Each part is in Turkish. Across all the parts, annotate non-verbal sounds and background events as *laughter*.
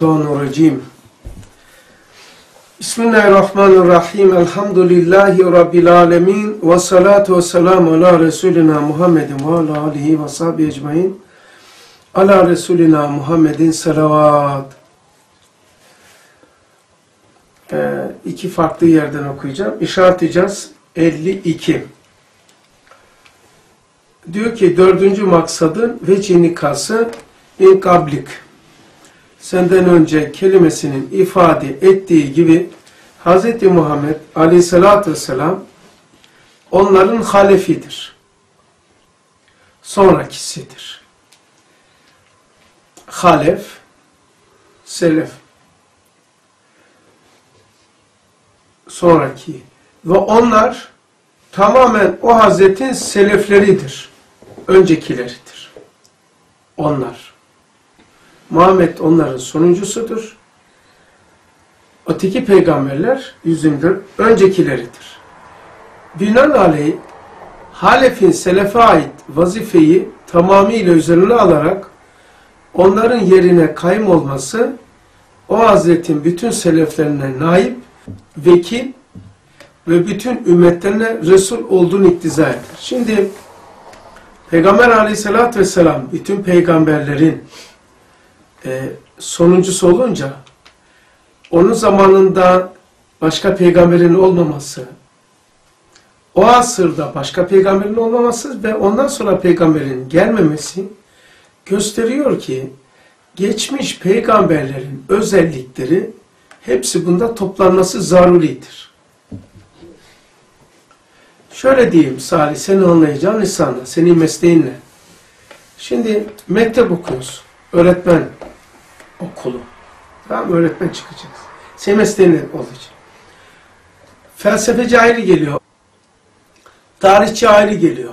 Mineşşeytanirracim. Bismillahirrahmanirrahim. Elhamdülillahi Rabbil alemin. Ve salatu ve selamu ala Resulina Muhammedin ve ala alihi ve sahbihi ecmain. Ala Resulina Muhammedin salavat. Ee, iki farklı yerden okuyacağım. İşaret edeceğiz. 52. Diyor ki dördüncü maksadın ve nikası in kablik senden önce kelimesinin ifade ettiği gibi Hz. Muhammed aleyhissalatü vesselam onların halefidir. Sonrakisidir. Halef, selef. Sonraki. Ve onlar tamamen o Hazretin selefleridir. Öncekileridir. Onlar. Muhammed onların sonuncusudur. Öteki peygamberler yüzündür, öncekileridir. Binaenaleyh Halef'in selefe ait vazifeyi tamamıyla üzerine alarak onların yerine kayım olması o Hazretin bütün seleflerine naip, vekil ve bütün ümmetlerine Resul olduğunu iktiza eder. Şimdi Peygamber aleyhissalatü vesselam bütün peygamberlerin e, sonuncusu olunca onun zamanında başka peygamberin olmaması, o asırda başka peygamberin olmaması ve ondan sonra peygamberin gelmemesi gösteriyor ki geçmiş peygamberlerin özellikleri hepsi bunda toplanması zaruridir. Şöyle diyeyim Salih, seni anlayacağın lisanla, senin mesleğinle. Şimdi mektep okuyorsun, öğretmen okulu. Tamam öğretmen çıkacağız. Senin mesleğin olacak. Felsefeci ayrı geliyor. Tarihçi ayrı geliyor.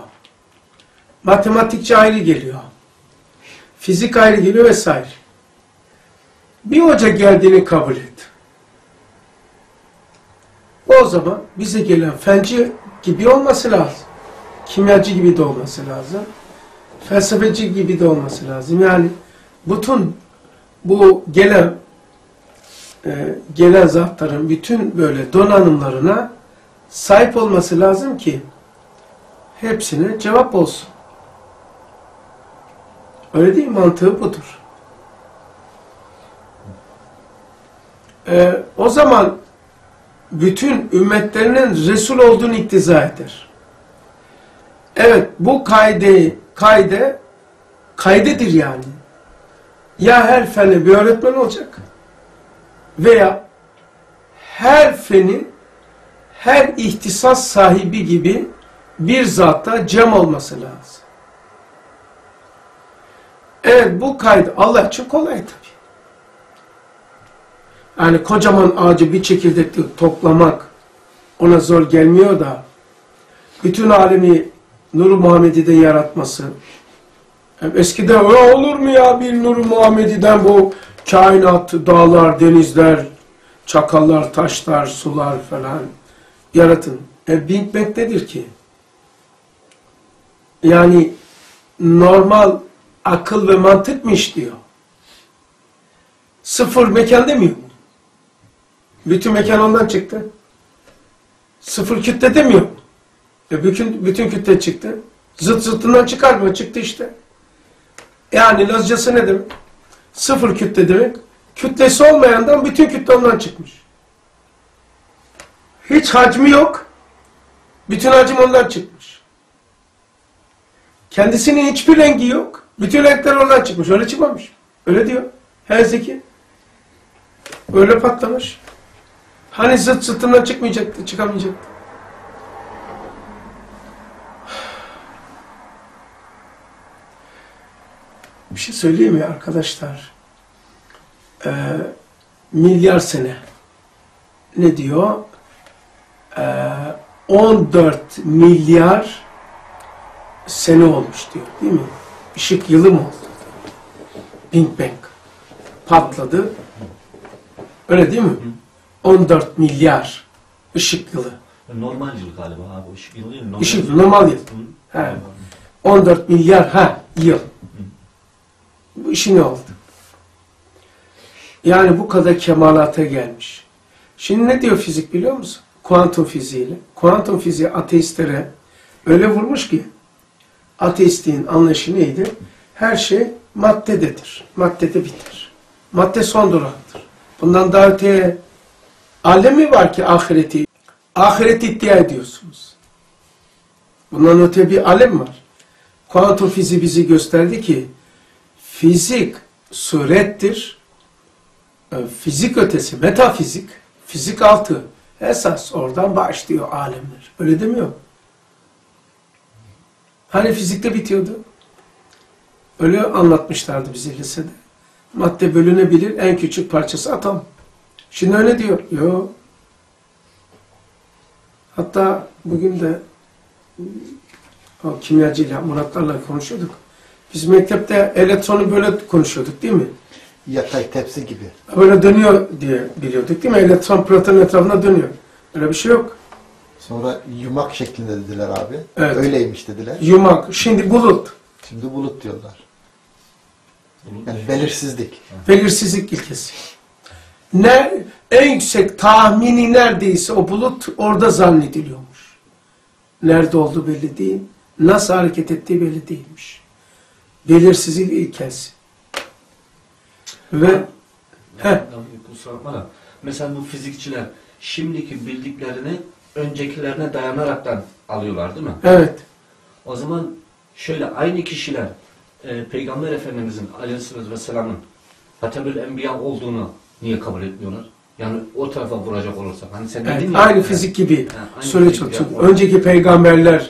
Matematikçi ayrı geliyor. Fizik ayrı geliyor vesaire. Bir hoca geldiğini kabul et. O zaman bize gelen fenci gibi olması lazım. Kimyacı gibi de olması lazım. Felsefeci gibi de olması lazım. Yani bütün bu gelen e, gelen zatların bütün böyle donanımlarına sahip olması lazım ki hepsine cevap olsun. Öyle değil mantığı budur. E, o zaman bütün ümmetlerinin Resul olduğunu iktiza eder. Evet bu kayde, kayde kaydedir yani ya her fene bir öğretmen olacak veya her fenin her ihtisas sahibi gibi bir zatta cem olması lazım. Evet bu kaydı Allah için kolay tabi. Yani kocaman ağacı bir çekirdekte toplamak ona zor gelmiyor da bütün alemi Nur-u Muhammedi'de yaratması Eskiden öyle olur mu ya bir Nur Muhammedi'den bu kainat, dağlar, denizler, çakallar, taşlar, sular falan yaratın. E Big nedir ki? Yani normal akıl ve mantık mı işliyor? Sıfır mekan demiyor mu? Bütün mekan ondan çıktı. Sıfır kütle demiyor mu? E bütün, bütün kütle çıktı. Zıt zıttından çıkar mı? Çıktı işte. Yani Lazcası ne demek? Sıfır kütle demek. Kütlesi olmayandan bütün kütle ondan çıkmış. Hiç hacmi yok. Bütün hacim ondan çıkmış. Kendisinin hiçbir rengi yok. Bütün renkler ondan çıkmış. Öyle çıkmamış. Öyle diyor. Her zeki. Öyle patlamış. Hani zıt zıtından çıkmayacaktı, çıkamayacaktı. Bir şey söyleyeyim mi arkadaşlar? Ee, milyar sene. Ne diyor? Ee, 14 milyar sene olmuş diyor. Değil mi? Işık yılı mı oldu? Big Bang. Patladı. Öyle değil mi? 14 milyar ışık yılı. Normal yıl galiba abi. Işık yılı normal Işık normal yıl. He. 14 milyar ha yıl. Bu işi ne oldu? Yani bu kadar kemalata gelmiş. Şimdi ne diyor fizik biliyor musun? Kuantum fiziğiyle. Kuantum fiziği ateistlere öyle vurmuş ki ateistliğin anlayışı neydi? Her şey maddededir. Maddede biter. Madde son duraktır. Bundan daha öteye alem mi var ki ahireti? Ahireti iddia ediyorsunuz. Bundan öte bir alem var. Kuantum fiziği bizi gösterdi ki fizik surettir. E, Fizik ötesi, metafizik, fizik altı esas oradan başlıyor alemler. Öyle demiyor. Hani fizikte bitiyordu? Öyle anlatmışlardı bize lisede. Madde bölünebilir, en küçük parçası atom. Şimdi öyle diyor. Yok. Hatta bugün de o kimyacıyla, Muratlarla konuşuyorduk. Biz mektepte elektronu böyle konuşuyorduk değil mi? Yatay tepsi gibi. Böyle dönüyor diye biliyorduk değil mi? Elektron proton etrafında dönüyor. Öyle bir şey yok. Sonra yumak şeklinde dediler abi. Evet. Öyleymiş dediler. Yumak, şimdi bulut. Şimdi bulut diyorlar. Yani belirsizlik. Belirsizlik ilkesi. Ne, en yüksek tahmini neredeyse o bulut orada zannediliyormuş. Nerede olduğu belli değil. Nasıl hareket ettiği belli değilmiş. Belirsizlik ilkesi. Ve da. Mesela bu fizikçiler şimdiki bildiklerini öncekilerine dayanaraktan alıyorlar değil mi? evet, O zaman şöyle aynı kişiler e, Peygamber Efendimizin aleyhisselatü vesselamın Hatebül Enbiya olduğunu niye kabul etmiyorlar? Yani o tarafa vuracak olursak. Hani sen evet dedin ya. aynı fizik gibi Ha, aynı ya. Önceki peygamberler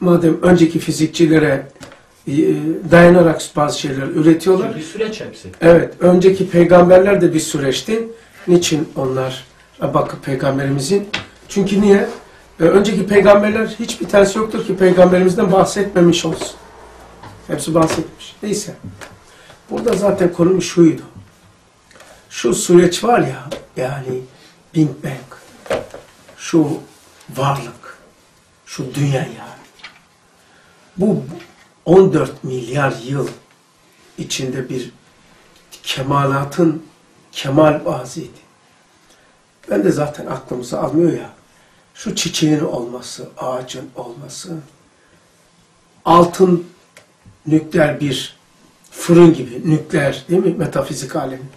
madem önceki fizikçilere e, dayanarak bazı şeyler üretiyorlar. Bir süreç hepsi. Evet, önceki peygamberler de bir süreçti. Niçin onlar e, bakıp peygamberimizin? Çünkü niye? E, önceki peygamberler hiçbir tanesi yoktur ki peygamberimizden bahsetmemiş olsun. Hepsi bahsetmiş. Neyse. Burada zaten konu şuydu. Şu süreç var ya, yani Big Bang, şu varlık, şu dünya yani. Bu 14 milyar yıl içinde bir kemalatın kemal vaziyeti. Ben de zaten aklımıza almıyor ya. Şu çiçeğin olması, ağacın olması, altın nükleer bir fırın gibi, nükleer değil mi? Metafizik alemi.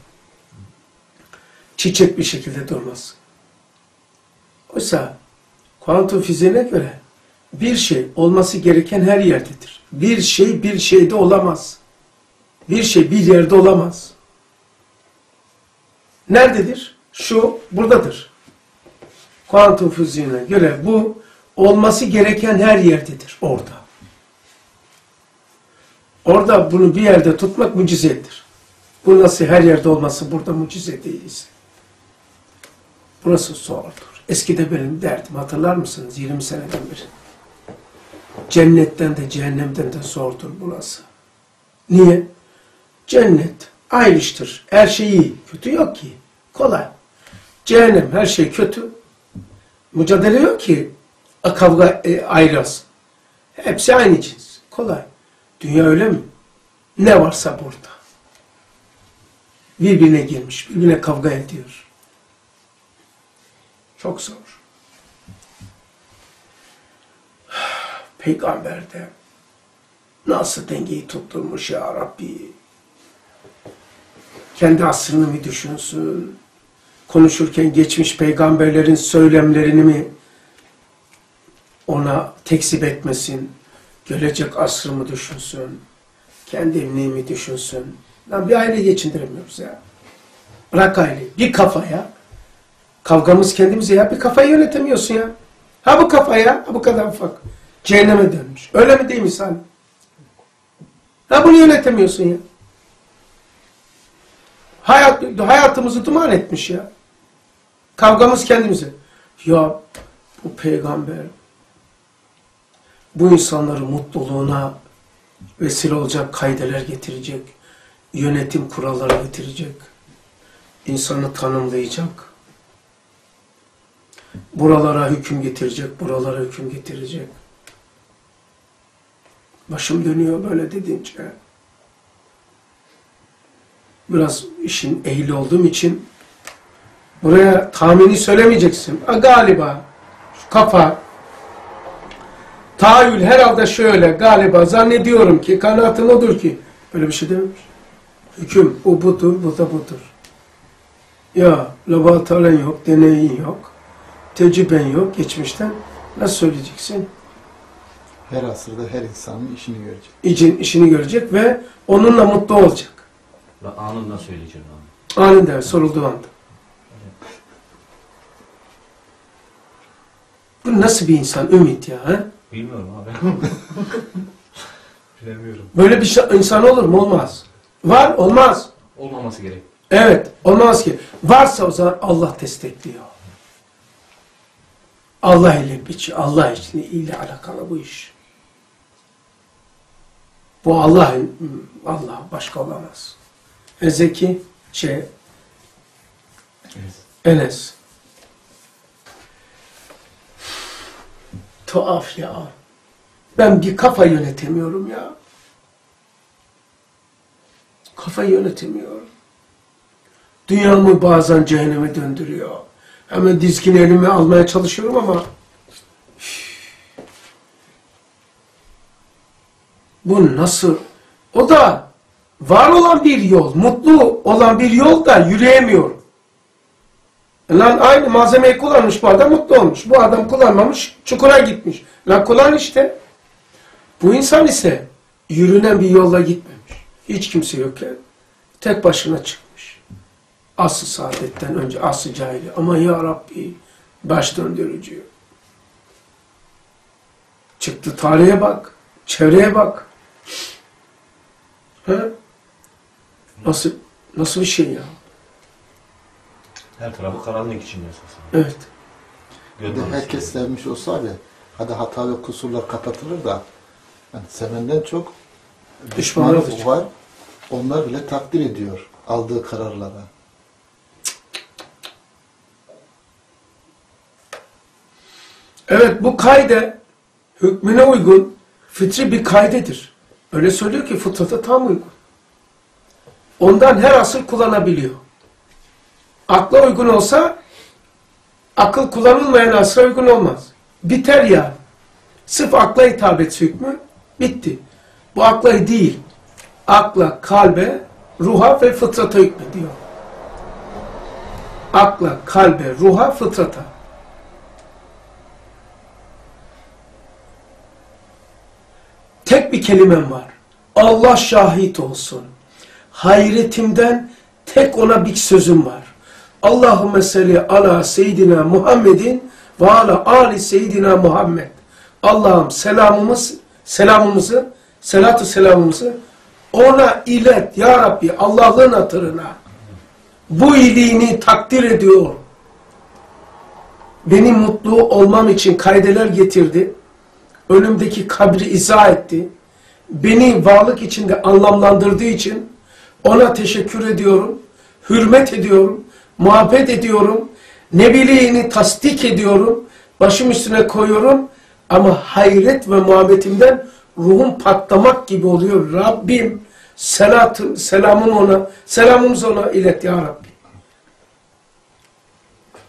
Çiçek bir şekilde durmaz. Oysa kuantum fiziğine göre bir şey olması gereken her yerdedir. Bir şey bir şeyde olamaz. Bir şey bir yerde olamaz. Nerededir? Şu buradadır. Kuantum fiziğine göre bu olması gereken her yerdedir. Orada. Orada bunu bir yerde tutmak mucizedir. Bu nasıl her yerde olması burada mucize değilse. Burası zordur. Eskide benim derdim hatırlar mısınız 20 seneden beri. Cennetten de cehennemden de zordur burası. Niye? Cennet ayrıştır. Her şey iyi. Kötü yok ki. Kolay. Cehennem her şey kötü. Mücadele yok ki kavga e, ayrılsın. Hepsi aynı cins. Kolay. Dünya öyle mi? Ne varsa burada. Birbirine girmiş, birbirine kavga ediyor. Çok zor. Peygamberde nasıl dengeyi tutturmuş ya Rabbi. Kendi asrını mı düşünsün? Konuşurken geçmiş peygamberlerin söylemlerini mi ona tekzip etmesin? Gelecek asrı mı düşünsün? Kendi emniği mi düşünsün? Lan bir aile geçindiremiyoruz ya. Bırak aileyi. Bir kafaya. Kavgamız kendimize ya. Bir kafayı yönetemiyorsun ya. Ha bu kafaya, ha bu kadar ufak. Cehenneme dönmüş. Öyle mi değil mi Salim? Ha bunu yönetemiyorsun ya. Hayat, hayatımızı duman etmiş ya. Kavgamız kendimize. Ya bu peygamber bu insanların mutluluğuna vesile olacak kaydeler getirecek. Yönetim kuralları getirecek. insanı tanımlayacak. Buralara hüküm getirecek, buralara hüküm getirecek. Başım dönüyor böyle dedince. biraz işin ehli olduğum için buraya tahmini söylemeyeceksin. Ha, galiba şu kafa tahayyül herhalde şöyle galiba zannediyorum ki kanaatim odur ki böyle bir şey dememiş. Hüküm o budur, bu da budur. Ya laboratuvarın yok, deneyin yok, tecrüben yok geçmişten. Nasıl söyleyeceksin? Her asırda her insanın işini görecek. İçin, işini görecek ve onunla mutlu olacak. Ve anında söyleyeceğim abi. Anında sorulduğu anda. Bu nasıl bir insan Ümit ya? He? Bilmiyorum abi. *laughs* Bilemiyorum. Böyle bir şey, insan olur mu? Olmaz. Var, olmaz. Olmaması gerek. Evet, olmaz ki. Varsa o zaman Allah destekliyor. Allah ile biçi, Allah için ile alakalı bu iş. Bu Allah, Allah başka olamaz. E Zeki, şey, Enes. Tuhaf ya. Ben bir kafa yönetemiyorum ya. Kafa yönetemiyorum. Dünyamı bazen cehenneme döndürüyor. Hemen dizgin elime almaya çalışıyorum ama bu nasıl? O da var olan bir yol, mutlu olan bir yol da yürüyemiyorum. Lan aynı malzemeyi kullanmış bu adam mutlu olmuş. Bu adam kullanmamış çukura gitmiş. Lan kullan işte. Bu insan ise yürünen bir yolla gitmemiş. Hiç kimse yokken tek başına çıkmış. Asıl saadetten önce asıl cahili. Ama ya Rabbi baş döndürücü. Çıktı tarihe bak. Çevreye bak. He? Nasıl, nasıl bir şey ya? Her tarafı karanlık içinde esasında. Evet. Bir de herkes sevmiş olsa abi, hadi hata ve kusurlar kapatılır da, yani sevenden çok Düşmanlar düşmanı çok. var. Onlar bile takdir ediyor aldığı kararlara. Evet bu kaide hükmüne uygun fıtri bir kaydedir. Öyle söylüyor ki fıtrata tam uygun. Ondan her asıl kullanabiliyor. Akla uygun olsa akıl kullanılmayan asra uygun olmaz. Biter yani. Sırf akla hitap etse hükmü bitti. Bu akla değil. Akla, kalbe, ruha ve fıtrata hükmediyor. Akla, kalbe, ruha, fıtrata. Tek bir kelimem var. Allah şahit olsun. Hayretimden tek ona bir sözüm var. Allahümme salli ala seyyidina Muhammedin ve ala ali seyyidina Muhammed. Allah'ım selamımız, selamımızı, selatü selamımızı ona ilet ya Rabbi Allah'ın hatırına. Bu iyiliğini takdir ediyor. Benim mutlu olmam için kaydeler getirdi önümdeki kabri izah etti. Beni varlık içinde anlamlandırdığı için ona teşekkür ediyorum. Hürmet ediyorum. Muhabbet ediyorum. Nebiliğini tasdik ediyorum. Başım üstüne koyuyorum. Ama hayret ve muhabbetimden ruhum patlamak gibi oluyor. Rabbim selatın, selamın ona, selamımız ona ilet ya Rabbi.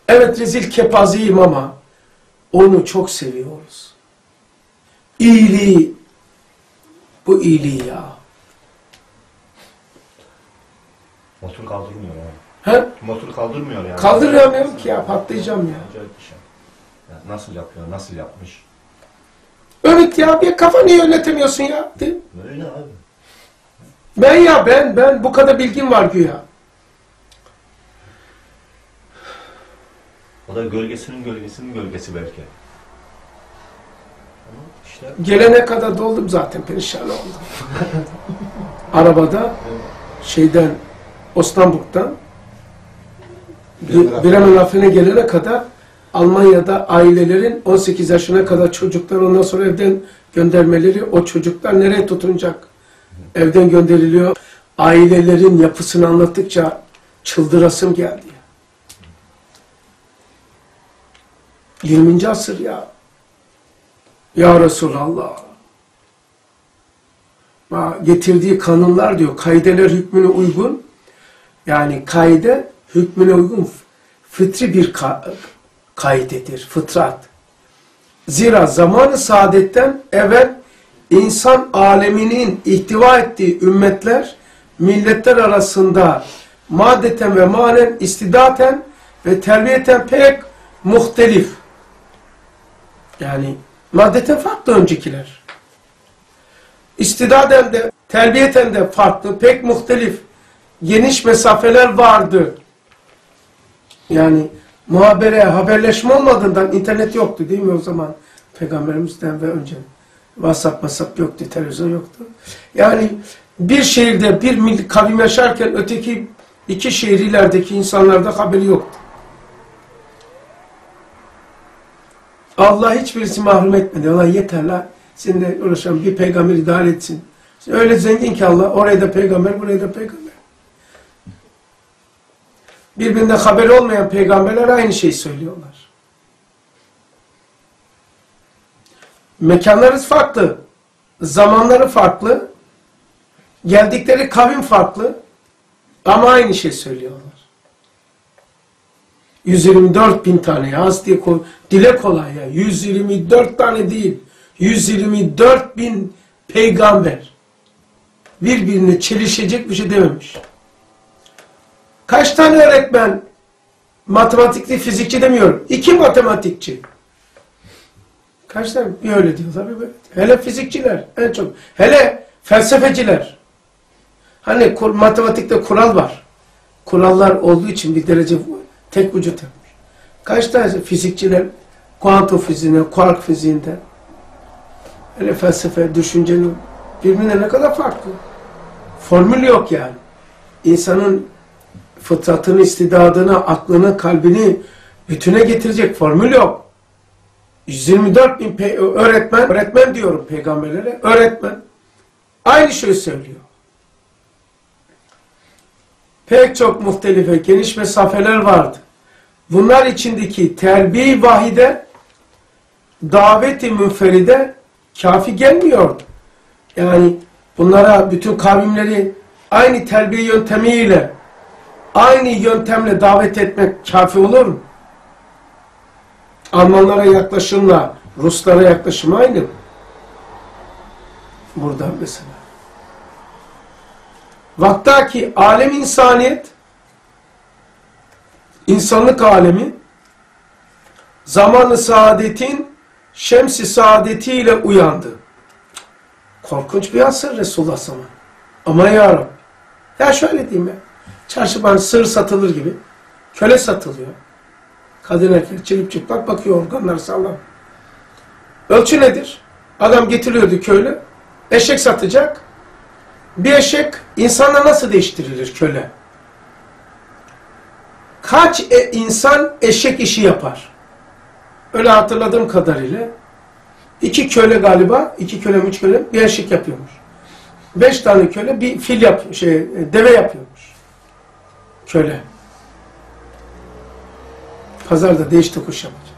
Evet rezil kepaziyim ama onu çok seviyoruz. İyiliği, bu iyiliği ya. Motor kaldırmıyor yani. He? Motor kaldırmıyor yani. Kaldıramıyorum ki ya, patlayacağım ya. Acayip bir şey. Ya nasıl yapıyor, nasıl yapmış? Ümit ya bir kafanı yönetemiyorsun ya. De- Böyle abi. Ben ya ben, ben bu kadar bilgim var güya. O da gölgesinin gölgesinin gölgesi belki. İşte Gelene kadar doldum zaten perişan oldum. *laughs* Arabada şeyden Osnabrük'ten Bremen Bremen Afrin'e gelene kadar Almanya'da ailelerin 18 yaşına kadar çocuklar ondan sonra evden göndermeleri o çocuklar nereye tutunacak? Evden gönderiliyor. Ailelerin yapısını anlattıkça çıldırasım geldi. 20. asır ya. Ya Resulallah. Getirdiği kanunlar diyor, kaideler hükmüne uygun. Yani kaide hükmüne uygun fıtri bir ka kaidedir, fıtrat. Zira zamanı saadetten evvel insan aleminin ihtiva ettiği ümmetler, milletler arasında maddeten ve manen, istidaten ve terbiyeten pek muhtelif. Yani maddeten farklı öncekiler. İstidaden de, terbiyeten de farklı, pek muhtelif. Geniş mesafeler vardı. Yani muhabere, haberleşme olmadığından internet yoktu değil mi o zaman? Peygamberimizden ve önce. WhatsApp, WhatsApp yoktu, televizyon yoktu. Yani bir şehirde bir kavim yaşarken öteki iki şehir ilerideki insanlarda haberi yoktu. Allah hiçbirisi mahrum etmedi. Allah yeter la. Seninle uğraşan bir peygamber idare etsin. Öyle zengin ki Allah. Oraya da peygamber, buraya da peygamber. Birbirinden haberi olmayan peygamberler aynı şeyi söylüyorlar. Mekanları farklı. Zamanları farklı. Geldikleri kavim farklı. Ama aynı şey söylüyorlar. 124 bin tane yaz diye koy. Dile kolay ya. 124 tane değil. 124 bin peygamber. Birbirine çelişecek bir şey dememiş. Kaç tane öğretmen matematikli, fizikçi demiyorum. İki matematikçi. Kaç tane? Bir öyle diyorlar, bir böyle. Hele fizikçiler en çok. Hele felsefeciler. Hani matematikte kural var. Kurallar olduğu için bir derece tek vücut yapmış. Kaç tane fizikçiler kuantum fiziğinde, kuark fiziğinde hele felsefe, düşüncenin birbirine ne kadar farklı. Formül yok yani. İnsanın fıtratını, istidadını, aklını, kalbini bütüne getirecek formül yok. 124 bin öğretmen, öğretmen diyorum peygamberlere, öğretmen. Aynı şeyi söylüyor. Pek çok muhtelife, geniş mesafeler vardı. Bunlar içindeki terbiye vahide, daveti münferide kafi gelmiyordu. Yani bunlara bütün kavimleri aynı terbiye yöntemiyle aynı yöntemle davet etmek kafi olur mu? Almanlara yaklaşımla Ruslara yaklaşım aynı. Burada mesela. Vaktaki alem insaniyet insanlık alemi zamanı saadetin şemsi saadetiyle uyandı. Korkunç bir asır Resulullah zaman. Ama ya Rabbi. Ya şöyle diyeyim ya. Çarşıdan sır satılır gibi. Köle satılıyor. Kadın erkek çırıp çıplak bakıyor organlar sağlam. Ölçü nedir? Adam getiriyordu köylü. Eşek satacak. Bir eşek insanla nasıl değiştirilir köle? Kaç e, insan eşek işi yapar? Öyle hatırladığım kadarıyla iki köle galiba, iki köle üç köle bir eşek yapıyormuş. Beş tane köle bir fil yap, şey, deve yapıyormuş. Köle. Pazarda değiş tokuş yapacak.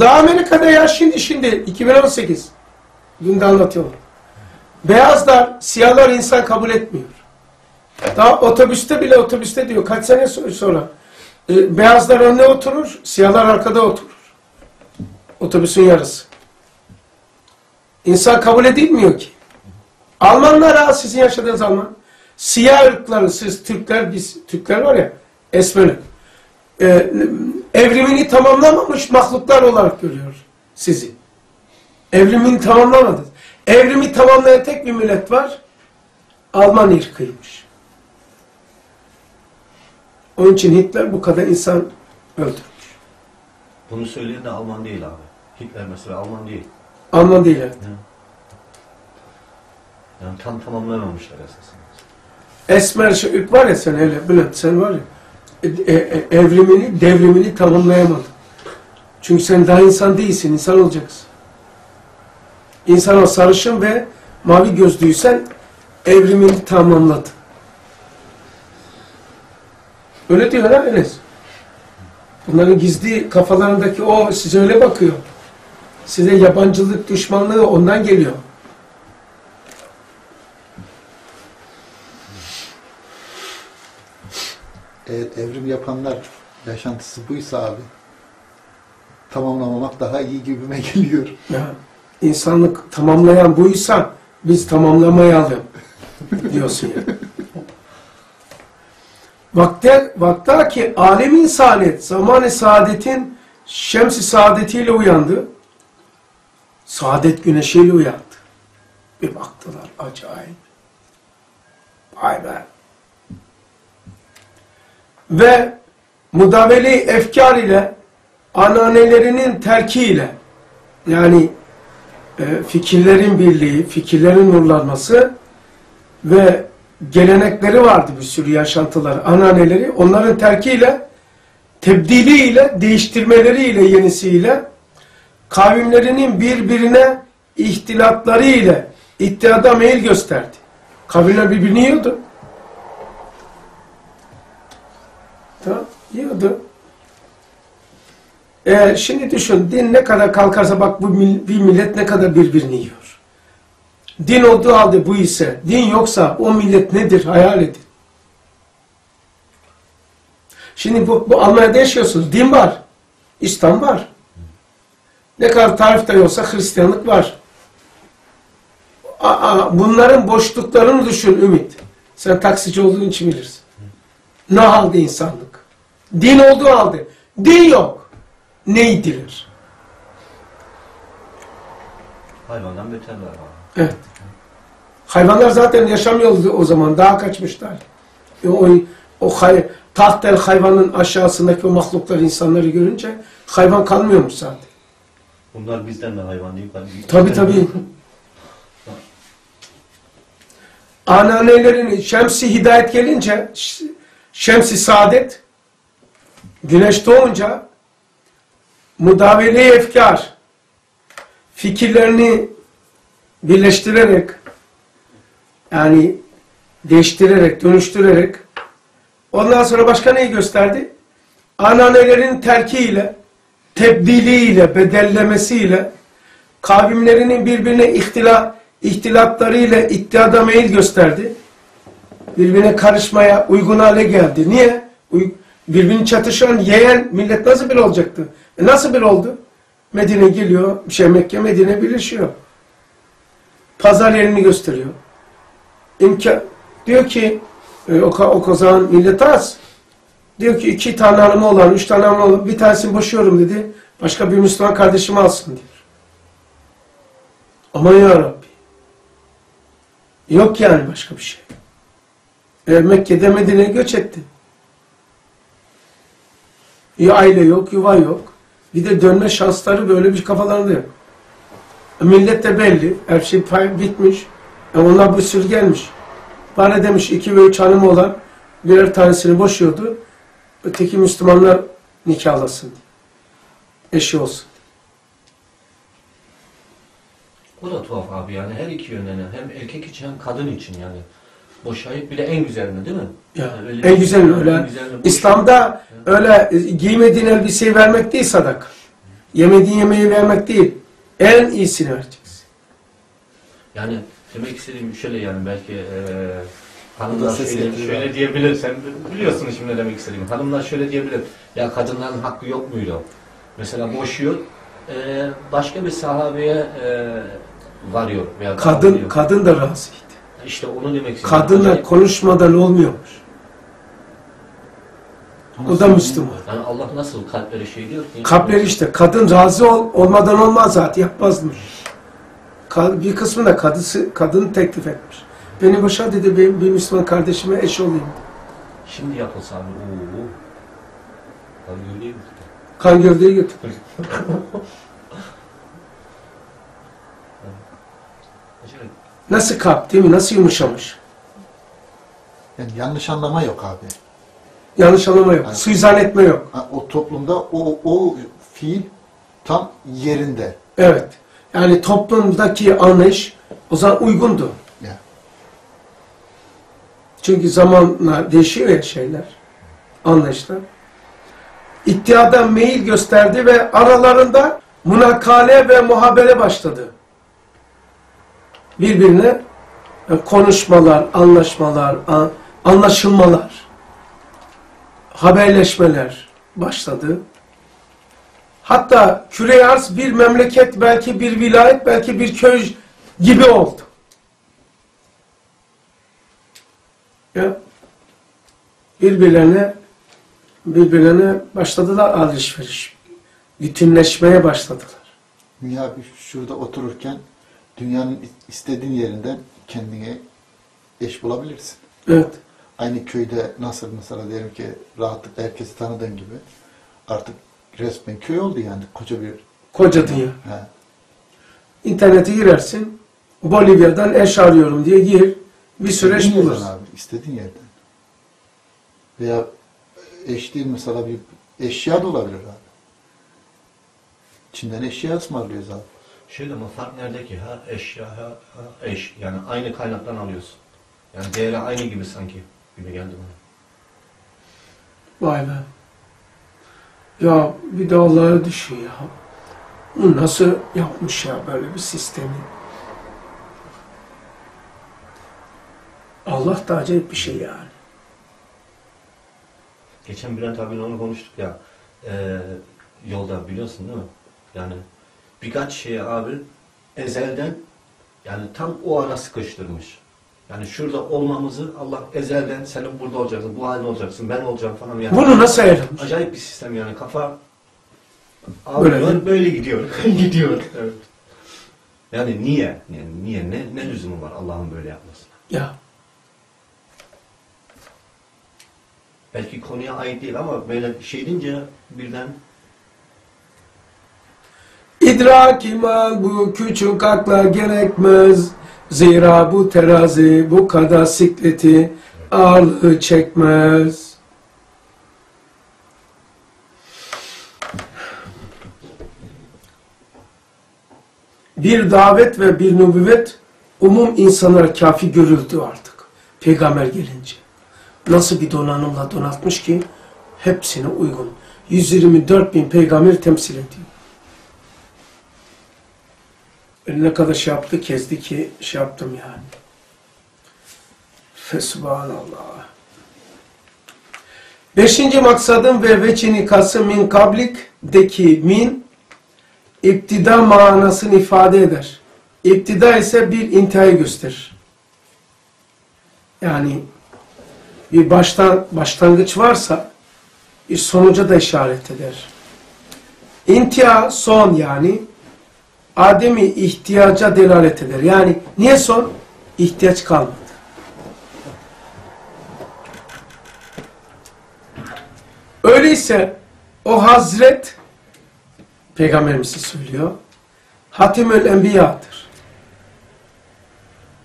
Daha Amerika'da ya şimdi şimdi 2018 dün de anlatıyorum. Beyazlar, siyahlar insan kabul etmiyor. Daha otobüste bile otobüste diyor kaç sene sonra e, beyazlar önde oturur, siyahlar arkada oturur. Otobüsün yarısı. İnsan kabul edilmiyor ki. Almanlar ha sizin yaşadığınız Alman. Siyah ırkları siz Türkler biz Türkler var ya esmerlik. Ee, evrimini tamamlamamış mahluklar olarak görüyor sizi. Evrimini tamamlamadı. Evrimi tamamlayan tek bir millet var. Alman ırkıymış. Onun için Hitler bu kadar insan öldürmüş. Bunu söyleyen de Alman değil abi. Hitler mesela Alman değil. Alman değil evet. Yani tam tamamlamamışlar esasında. Esmer ırk var ya sen hele Bülent sen var ya e, e, evrimini, devrimini tamamlayamadın. Çünkü sen daha insan değilsin, insan olacaksın. İnsan o sarışın ve mavi gözlüysen evrimini tamamladın. Öyle diyor ha Enes. Bunların gizli kafalarındaki o size öyle bakıyor. Size yabancılık, düşmanlığı ondan geliyor. eğer evrim yapanlar yaşantısı buysa abi tamamlamamak daha iyi gibime geliyor. Ya, insanlık tamamlayan buysa biz tamamlamayalım diyorsun ya. Vakte, vakta ki alemin saadet, zamanı saadetin şemsi saadetiyle uyandı. Saadet güneşiyle uyandı. Bir baktılar acayip. Vay be. Ve mudaveli efkar ile ananelerinin terkiyle yani fikirlerin birliği, fikirlerin nurlanması ve gelenekleri vardı bir sürü yaşantılar, ananeleri. Onların terkiyle, tebdiliyle, değiştirmeleriyle, yenisiyle, kavimlerinin birbirine ihtilatları ile iddiada meyil gösterdi. Kavimler birbirini yiyordu. Tamam, yiyordu. Ee, şimdi düşün, din ne kadar kalkarsa bak bu bir millet ne kadar birbirini yiyor. Din olduğu halde bu ise, din yoksa o millet nedir hayal edin. Şimdi bu, bu Almanya'da yaşıyorsunuz, din var, İslam var. Ne kadar tarifte yoksa Hristiyanlık var. Aa, bunların boşluklarını düşün Ümit. Sen taksici olduğun için bilirsin. Ne halde insanlık? Din olduğu halde. Din yok. Neydiler? Hayvandan beterler abi. Evet. Hayvanlar zaten yaşamıyordu o zaman. Daha kaçmışlar. E, O, o hay, tahtel hayvanın aşağısındaki o mahluklar insanları görünce hayvan kalmıyormuş zaten. Bunlar bizden de hayvan değil. Tabi tabi. Ananelerin şemsi hidayet gelince şemsi saadet güneş doğunca mudaveli efkar fikirlerini birleştirerek yani değiştirerek, dönüştürerek ondan sonra başka neyi gösterdi? Ananelerin terkiyle, tebdiliyle, bedellemesiyle kavimlerinin birbirine ihtila, ihtilatlarıyla iddiada meyil gösterdi. Birbirine karışmaya uygun hale geldi. Niye? Birbirini çatışan, yeğen millet nasıl bir olacaktı? E nasıl bir oldu? Medine geliyor, şey Mekke, Medine birleşiyor. Pazar yerini gösteriyor. İmkan, diyor ki, e, o, o kazan millet az. Diyor ki iki tane hanımı olan, üç tane hanımı olan, bir tanesini boşuyorum dedi. Başka bir Müslüman kardeşimi alsın diyor. Aman ya Rabbi. Yok yani başka bir şey. E, Mekke'de Medine'ye göç etti. Ya aile yok, yuva yok. Bir de dönme şansları böyle bir kafalarında yok. E, millet de belli. Her şey bitmiş. E, onlar bir sürü gelmiş. Bana demiş iki ve üç hanımı olan birer tanesini boşuyordu. Öteki Müslümanlar nikahlasın diye. Eşi olsun. O da tuhaf abi yani her iki yönden hem erkek için hem kadın için yani. Boşayıp bir de en güzelini değil mi? Ya, Yani öyle en güzel en öyle. boş- İslam'da öyle e, giymediğin elbiseyi vermek değil sadak. Yemediğin yemeği vermek değil. En iyisini vereceksin. Yani demek istediğim şöyle yani belki Bu hanımlar şöyle, şöyle diyebilir. Sen biliyorsun şimdi ne demek istediğimi. Hanımlar şöyle diyebilir. Ya kadınların hakkı yok muydu? Mesela boşuyor. eee, başka bir sahabeye eee, varıyor. Veya Kadın kalıyor. kadın da razıydı. İşte onu demek istiyorum. Kadınla Yani- konuşmadan olmuyormuş. O da Müslüman. Yani Allah nasıl kalplere şey diyor ki? Kalpleri işte kadın razı ol, olmadan olmaz zaten yapmazmış. Bir kısmı da kadısı, kadın teklif etmiş. Beni boşa dedi benim bir Müslüman kardeşime eş olayım. Şimdi yapılsa abi. Oo. Abi göreyim. Kan gövdeyi götür. *laughs* Acayip. Nasıl kalp değil mi? Nasıl yumuşamış? Yani yanlış anlama yok abi. Yanlış anlama yok. Evet. Suizan etme yok. Ha, O toplumda o, o fiil tam yerinde. Evet. Yani toplumdaki anlayış o zaman uygundu. Ya. Çünkü zamanla değişiyor ya şeyler, anlayışlar. İttihada meyil gösterdi ve aralarında münakale ve muhabere başladı. Birbirine e, konuşmalar, anlaşmalar, anlaşılmalar. haberleşmeler başladı. Hatta küre bir memleket, belki bir vilayet, belki bir köy gibi oldu. Ya, birbirlerine birbirlerine başladılar alışveriş. Bütünleşmeye başladılar. Dünya bir şurada otururken dünyanın istediğin yerinden kendine eş bulabilirsin. Evet. Aynı köyde nasıl mesela diyelim ki rahatlıkla herkesi tanıdığın gibi artık resmen köy oldu yani koca bir Koca dünya. he. İnternete girersin. Bolivya'dan eş arıyorum diye gir. Bir süreç bulursun. abi, istediğin yerden. Veya eş değil mesela bir eşya da olabilir abi. Çin'den eşya ısmarlıyoruz abi. Şey ama fark nerede ki? Ha eşya, ha, ha eş. Yani aynı kaynaktan alıyorsun. Yani değeri aynı gibi sanki gibi geldi bana. Vay be. Ya bir de Allah'a düşün ya. Bu nasıl yapmış ya böyle bir sistemi? Allah da acayip bir şey yani. Geçen Bülent abiyle onu konuştuk ya. e, yolda biliyorsun değil mi? Yani birkaç şeye abi ezelden yani tam o ana sıkıştırmış. Yani şurada olmamızı Allah ezelden senin burada olacaksın, bu halin olacaksın, ben olacağım falan yani. Bunu nasıl ayarlamış? Acayip bir sistem yani kafa abi Böyle mi? böyle gidiyor. *laughs* gidiyor. Evet. Yani niye? Yani niye? Ne, ne lüzumu var Allah'ın böyle yapmasına? Ya Belki konuya ait değil ama böyle şey deyince birden İdraki mal bu küçük akla gerekmez. Zira bu terazi bu kadar sikleti ağırlığı çekmez. Bir davet ve bir nübüvvet umum insanlara kafi görüldü artık. Peygamber gelince. Nasıl bir donanımla donatmış ki hepsine uygun. 124 bin peygamberi temsil ediyor. Ne kadar şey yaptı kezdi ki şey yaptım yani. Fesubhanallah. Beşinci maksadım ve veçini kası min kablik'deki min iptida manasını ifade eder. İptida ise bir intihayı gösterir. Yani bir baştan başlangıç varsa bir sonuca da işaret eder. İntiha son yani Adem'i ihtiyaca delalet eder. Yani niye son? İhtiyaç kalmadı. Öyleyse o Hazret Peygamberimiz söylüyor. Hatimül Enbiya'dır.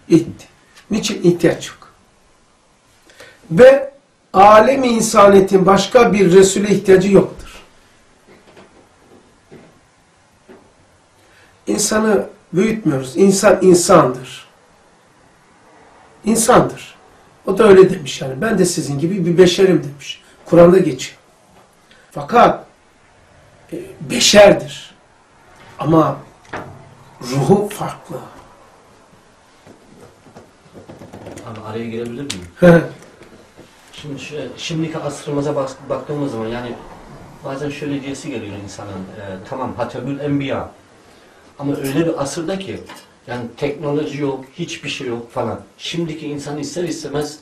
İtti. Niçin ihtiyaç yok? Ve alemi insaniyetin başka bir Resul'e ihtiyacı yoktur. İnsanı büyütmüyoruz. İnsan insandır. İnsandır. O da öyle demiş yani. Ben de sizin gibi bir beşerim demiş. Kur'an'da geçiyor. Fakat e, beşerdir. Ama ruhu farklı. abi araya girebilir miyim? Şimdi şu, şimdiki asrımıza bak- baktığımız zaman yani bazen şöyle diyesi geliyor insanın e, tamam Hatebül Enbiya ama öyle bir asırda ki yani teknoloji yok, hiçbir şey yok falan. Şimdiki insan ister istemez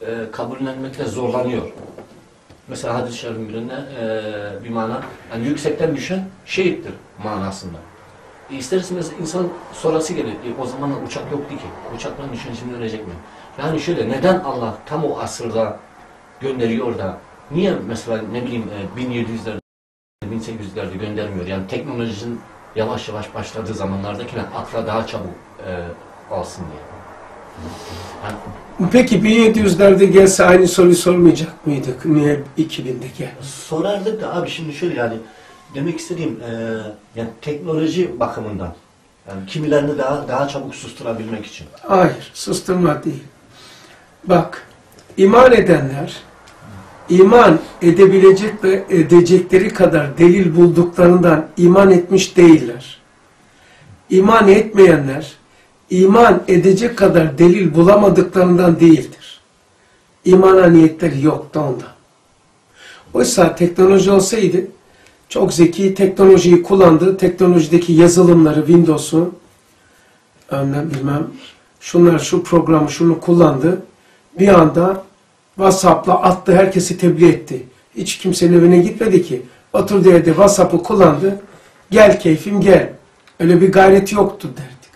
e, kabullenmekte zorlanıyor. Mesela hadis-i şerifin birinde e, bir mana yani yüksekten düşen şehittir manasında. E, ister istemez insan sonrası gelir. E, o zamanlar uçak yoktu ki. Uçaktan düşen şimdi ölecek mi? Yani şöyle neden Allah tam o asırda gönderiyor da niye mesela ne bileyim e, 1700'lerde 1800'lerde göndermiyor? Yani teknolojinin yavaş yavaş başladığı zamanlardakiler akla daha çabuk e, alsın diye. Yani Peki 1700'lerde gelse aynı soruyu sormayacak mıydık? Niye 2000'de gel? Sorardık da abi şimdi şöyle yani demek istediğim e, yani teknoloji bakımından yani kimilerini daha daha çabuk susturabilmek için. Hayır, susturma değil. Bak, iman edenler, iman edebilecek ve edecekleri kadar delil bulduklarından iman etmiş değiller. İman etmeyenler, iman edecek kadar delil bulamadıklarından değildir. İmana niyetleri yok da ondan. Oysa teknoloji olsaydı çok zeki teknolojiyi kullandı. Teknolojideki yazılımları, Windows'u bilmem şunlar şu programı şunu kullandı. Bir anda WhatsApp'la attı herkesi tebliğ etti. Hiç kimsenin evine gitmedi ki. Oturduğu evde WhatsApp'ı kullandı. Gel keyfim gel. Öyle bir gayreti yoktu derdik.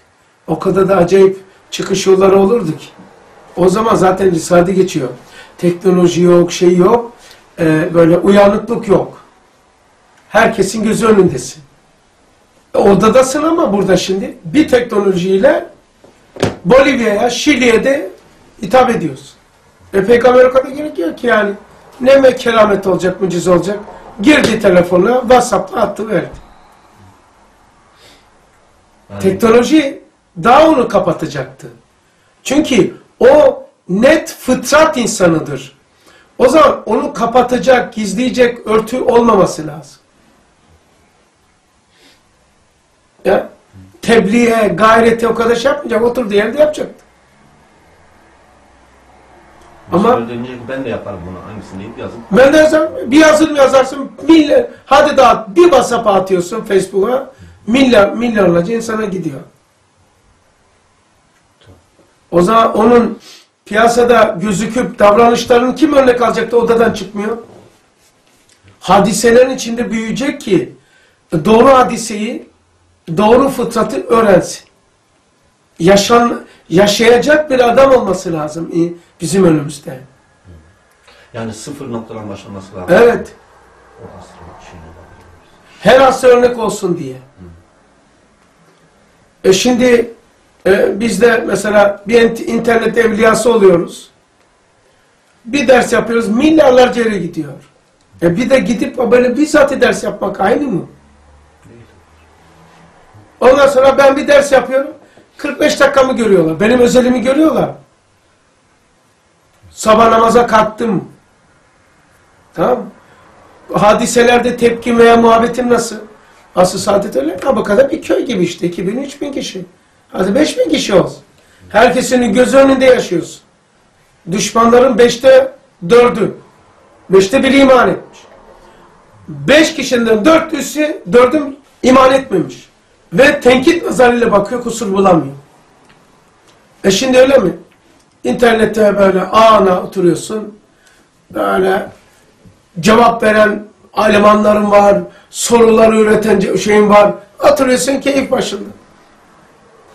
O kadar da acayip çıkış yolları olurdu ki. O zaman zaten risale geçiyor. Teknoloji yok, şey yok. Ee, böyle uyanıklık yok. Herkesin gözü önündesin. E, Odadasın ama burada şimdi bir teknolojiyle Bolivya'ya, Şili'ye de hitap ediyorsun. E peygamber o kadar gerek yok ki yani. Ne me keramet olacak, mucize olacak. Girdi telefona, WhatsApp'ta attı verdi. Yani Teknoloji daha onu kapatacaktı. Çünkü o net fıtrat insanıdır. O zaman onu kapatacak, gizleyecek örtü olmaması lazım. Ya, tebliğe, gayrete o kadar şey yapmayacak. Oturduğu yerde yapacaktı. Ama- ben de yaparım bunu hangisini deyip yazıp Ben de yazarım, bir yazılım yazarsın, milyar, hadi daha bir WhatsApp'a atıyorsun Facebook'a, milyar, milyarlarca insana gidiyor. O zaman onun piyasada gözüküp davranışlarını kim örnek alacaktı odadan çıkmıyor? Hadiselerin içinde büyüyecek ki doğru hadiseyi, doğru fıtratı öğrensin. Yaşan, yaşayacak bir adam olması lazım bizim önümüzde. yani sıfır noktadan başlaması lazım. Evet. Her hasta örnek olsun diye. E şimdi e, biz de mesela bir int- internet evliyası oluyoruz. Bir ders yapıyoruz, milyarlarca yere gidiyor. E bir de gidip böyle bizzat ders yapmak aynı mı? Ondan sonra ben bir ders yapıyorum, 45 dakikamı görüyorlar. Benim özelimi görüyorlar. Sabah namaza kalktım. Tamam hadiselerde tepki veya muhabbetim nasıl? Asıl saadet öyle. Kadar bir köy gibi işte. 2000 3000 kişi. Hadi 5000 kişi olsun. Herkesin göz önünde yaşıyorsun. Düşmanların beşte dördü. Beşte biri iman etmiş. Beş kişiden dört üssü dördüm iman etmemiş. Ve tenkit nazarıyla bakıyor kusur bulamıyor. E şimdi öyle mi? İnternette böyle ana oturuyorsun. Böyle cevap veren alemanların var, soruları üreten şeyin var. Oturuyorsun keyif başında.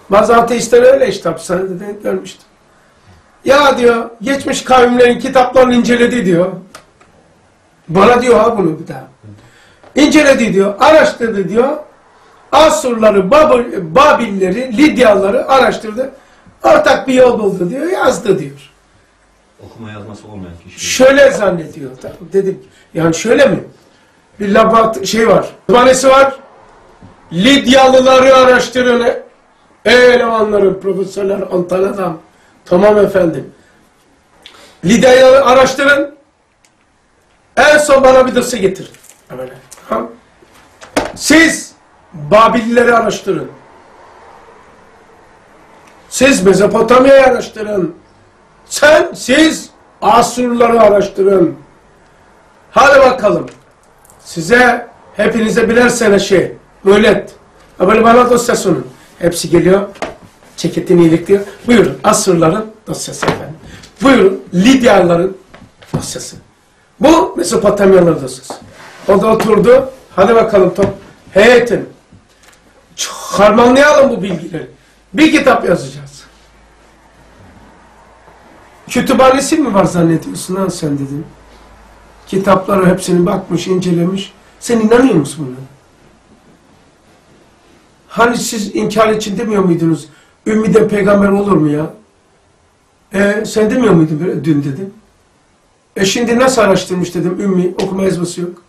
Bazı ateistler öyle işte hapishanede denk görmüştüm. Ya diyor, geçmiş kavimlerin kitaplarını inceledi diyor. Bana diyor ha bunu bir daha. İnceledi diyor, araştırdı diyor. Asurları, Babil, Babilleri, Lidyalıları araştırdı. Ortak bir yol buldu diyor, yazdı diyor. Okuma yazması olmayan kişi. Şöyle zannediyor. Dedim yani şöyle mi? Bir labat şey var. Kütüphanesi var. Lidyalıları araştırın. Ey elemanlarım, profesörler, Antalya'dan. Tamam efendim. Lidyalıları araştırın. En son bana bir dosya getirin. Böyle. Siz Babillileri araştırın. Siz Mezopotamya'yı araştırın. Sen, siz Asurları araştırın. Hadi bakalım. Size, hepinize birer sene şey, mühlet. Böyle bana dosya sunun. Hepsi geliyor. Ceketini ilikliyor. Buyurun Asurların dosyası efendim. Buyurun Lidyalıların dosyası. Bu Mezopotamyalıların dosyası. O da oturdu. Hadi bakalım top. Heyetin. Harmanlayalım bu bilgileri. Bir kitap yazacağız. Kütüphanesi mi var zannediyorsun lan sen dedim. Kitaplara hepsini bakmış, incelemiş. Sen inanıyor musun buna? Hani siz inkar için demiyor muydunuz? Ümmiden peygamber olur mu ya? E, sen demiyor muydun dün dedim. E şimdi nasıl araştırmış dedim. Ümmi okuma yazması yok.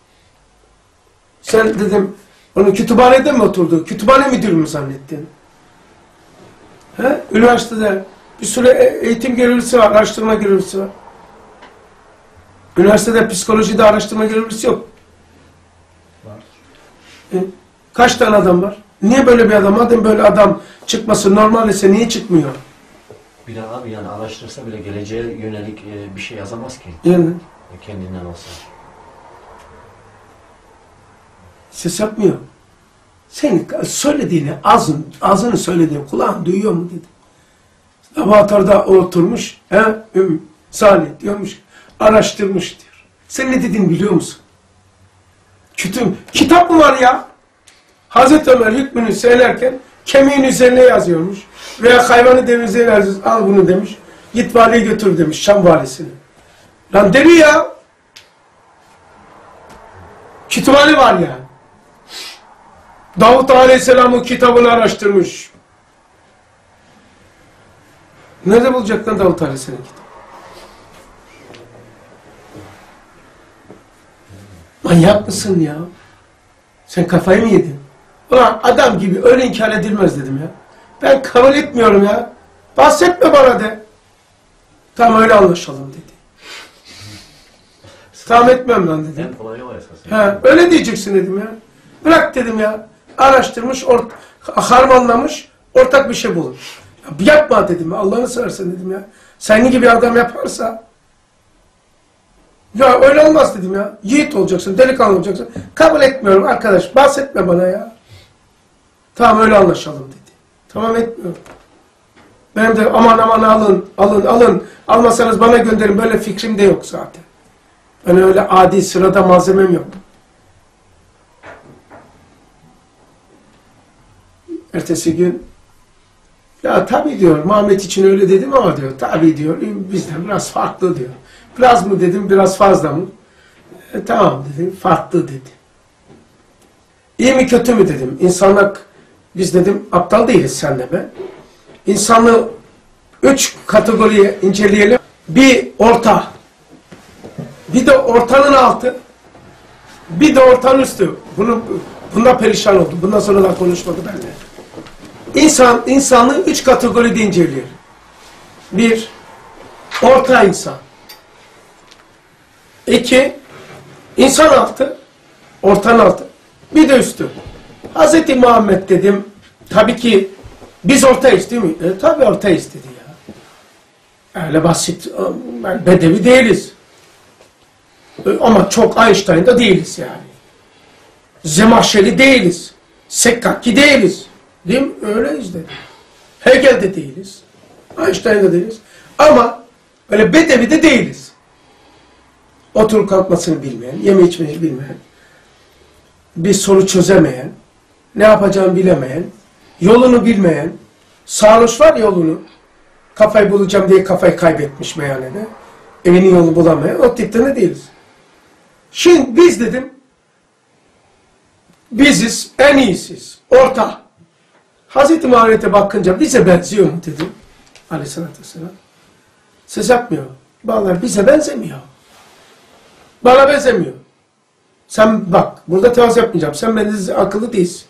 Sen dedim onu kütüphanede mi oturdu? Kütüphane müdürü mü zannettin? He? Üniversitede bir sürü e- eğitim görevlisi var, araştırma görevlisi var. Üniversitede psikolojide araştırma görevlisi yok. Var. E, kaç tane adam var? Niye böyle bir adam? Madem böyle adam çıkması normal ise niye çıkmıyor? Bir abi yani araştırsa bile geleceğe yönelik e, bir şey yazamaz ki. Yani E, kendinden olsa. Ses yapmıyor. Senin söylediğini, ağzın, ağzını söylediğini kulağın duyuyor mu dedi. Laboratuvarda oturmuş, he, Üm, Salih diyormuş, araştırmış diyor. Sen ne dediğini biliyor musun? Kütüm, kitap mı var ya? Hazreti Ömer hükmünü söylerken kemiğin üzerine yazıyormuş. Veya hayvanı denize yazıyor, al bunu demiş. Git valiye götür demiş, Şam valisini. Lan deli ya. Kütüphane var ya. Davut Aleyhisselam'ın kitabını araştırmış. Nerede bulacak lan Davut Aleyhisselam kitabı? Manyak mısın ya? Sen kafayı mı yedin? Ulan adam gibi öyle inkar edilmez dedim ya. Ben kabul etmiyorum ya. Bahsetme bana de. Tamam öyle anlaşalım dedi. Tamam etmem lan dedim. En kolay o esas. He, öyle diyeceksin dedim ya. Bırak dedim ya. Araştırmış, ort harmanlamış, ortak bir şey bulun. Ya, yapma dedim ya. Allah'ını seversen dedim ya. Senin gibi adam yaparsa ya öyle olmaz dedim ya. Yiğit olacaksın, delikanlı olacaksın. Kabul etmiyorum arkadaş. Bahsetme bana ya. Tamam öyle anlaşalım dedi. Tamam etmiyorum. Ben de aman aman alın, alın, alın. Almasanız bana gönderin. Böyle fikrim de yok zaten. Ben öyle adi sırada malzemem yok. Ertesi gün ya tabii diyor Muhammed için öyle dedim ama diyor tabii diyor bizden biraz farklı diyor. Biraz mı dedim biraz fazla mı? E, tamam dedim farklı dedi. İyi mi kötü mü dedim. İnsanlık biz dedim aptal değiliz senle be. İnsanlığı üç kategoriye inceleyelim. Bir orta, bir de ortanın altı, bir de ortanın üstü. Bunu, bunda perişan oldu. Bundan sonra da konuşmadı benimle. İnsan, insanlığı üç kategoride inceliyor. Bir, orta insan. İki, insan altı, ortanın altı. Bir de üstü. Hazreti Muhammed dedim, tabii ki biz ortayız değil mi? E, tabii ortayız dedi ya. Öyle basit, e, bedevi değiliz. E, Ama çok Einstein'da değiliz yani. Zemahşeri değiliz. Sekkaki değiliz. Değil mi? Öyleyiz dedi. Hegel'de değiliz. Einstein'da değiliz. Ama böyle bedevi de değiliz. Oturup kalkmasını bilmeyen, yeme içmeyi bilmeyen, bir soru çözemeyen, ne yapacağını bilemeyen, yolunu bilmeyen, sarhoş var yolunu, kafayı bulacağım diye kafayı kaybetmiş meyhanede, evinin yolunu bulamayan, o tipte ne değiliz. Şimdi biz dedim, biziz, en iyisiz, orta. Hazreti Muhammed'e bakınca bize benziyor mu dedim, aleyhissalatü vesselam. Ses yapmıyor. Vallahi bize benzemiyor. Bana benzemiyor. Sen bak, burada temas yapmayacağım. Sen benden akıllı değilsin.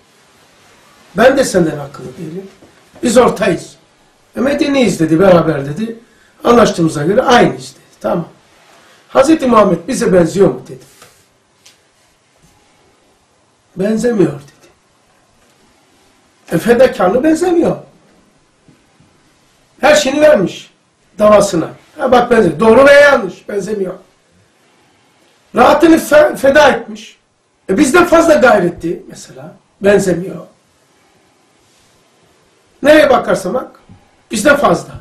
Ben de senden akıllı değilim. Biz ortayız. E Medine'yiz dedi, beraber dedi. Anlaştığımıza göre aynıyız dedi. Tamam. Hazreti Muhammed bize benziyor mu dedi. Benzemiyor dedi. E fedakarlığı benzemiyor. Her şeyini vermiş davasına. Ha bak benziyor. Doğru veya yanlış benzemiyor. Rahatını fe feda etmiş. E bizden fazla gayretti mesela. Benzemiyor. Nereye bakarsa bak. Bizden fazla.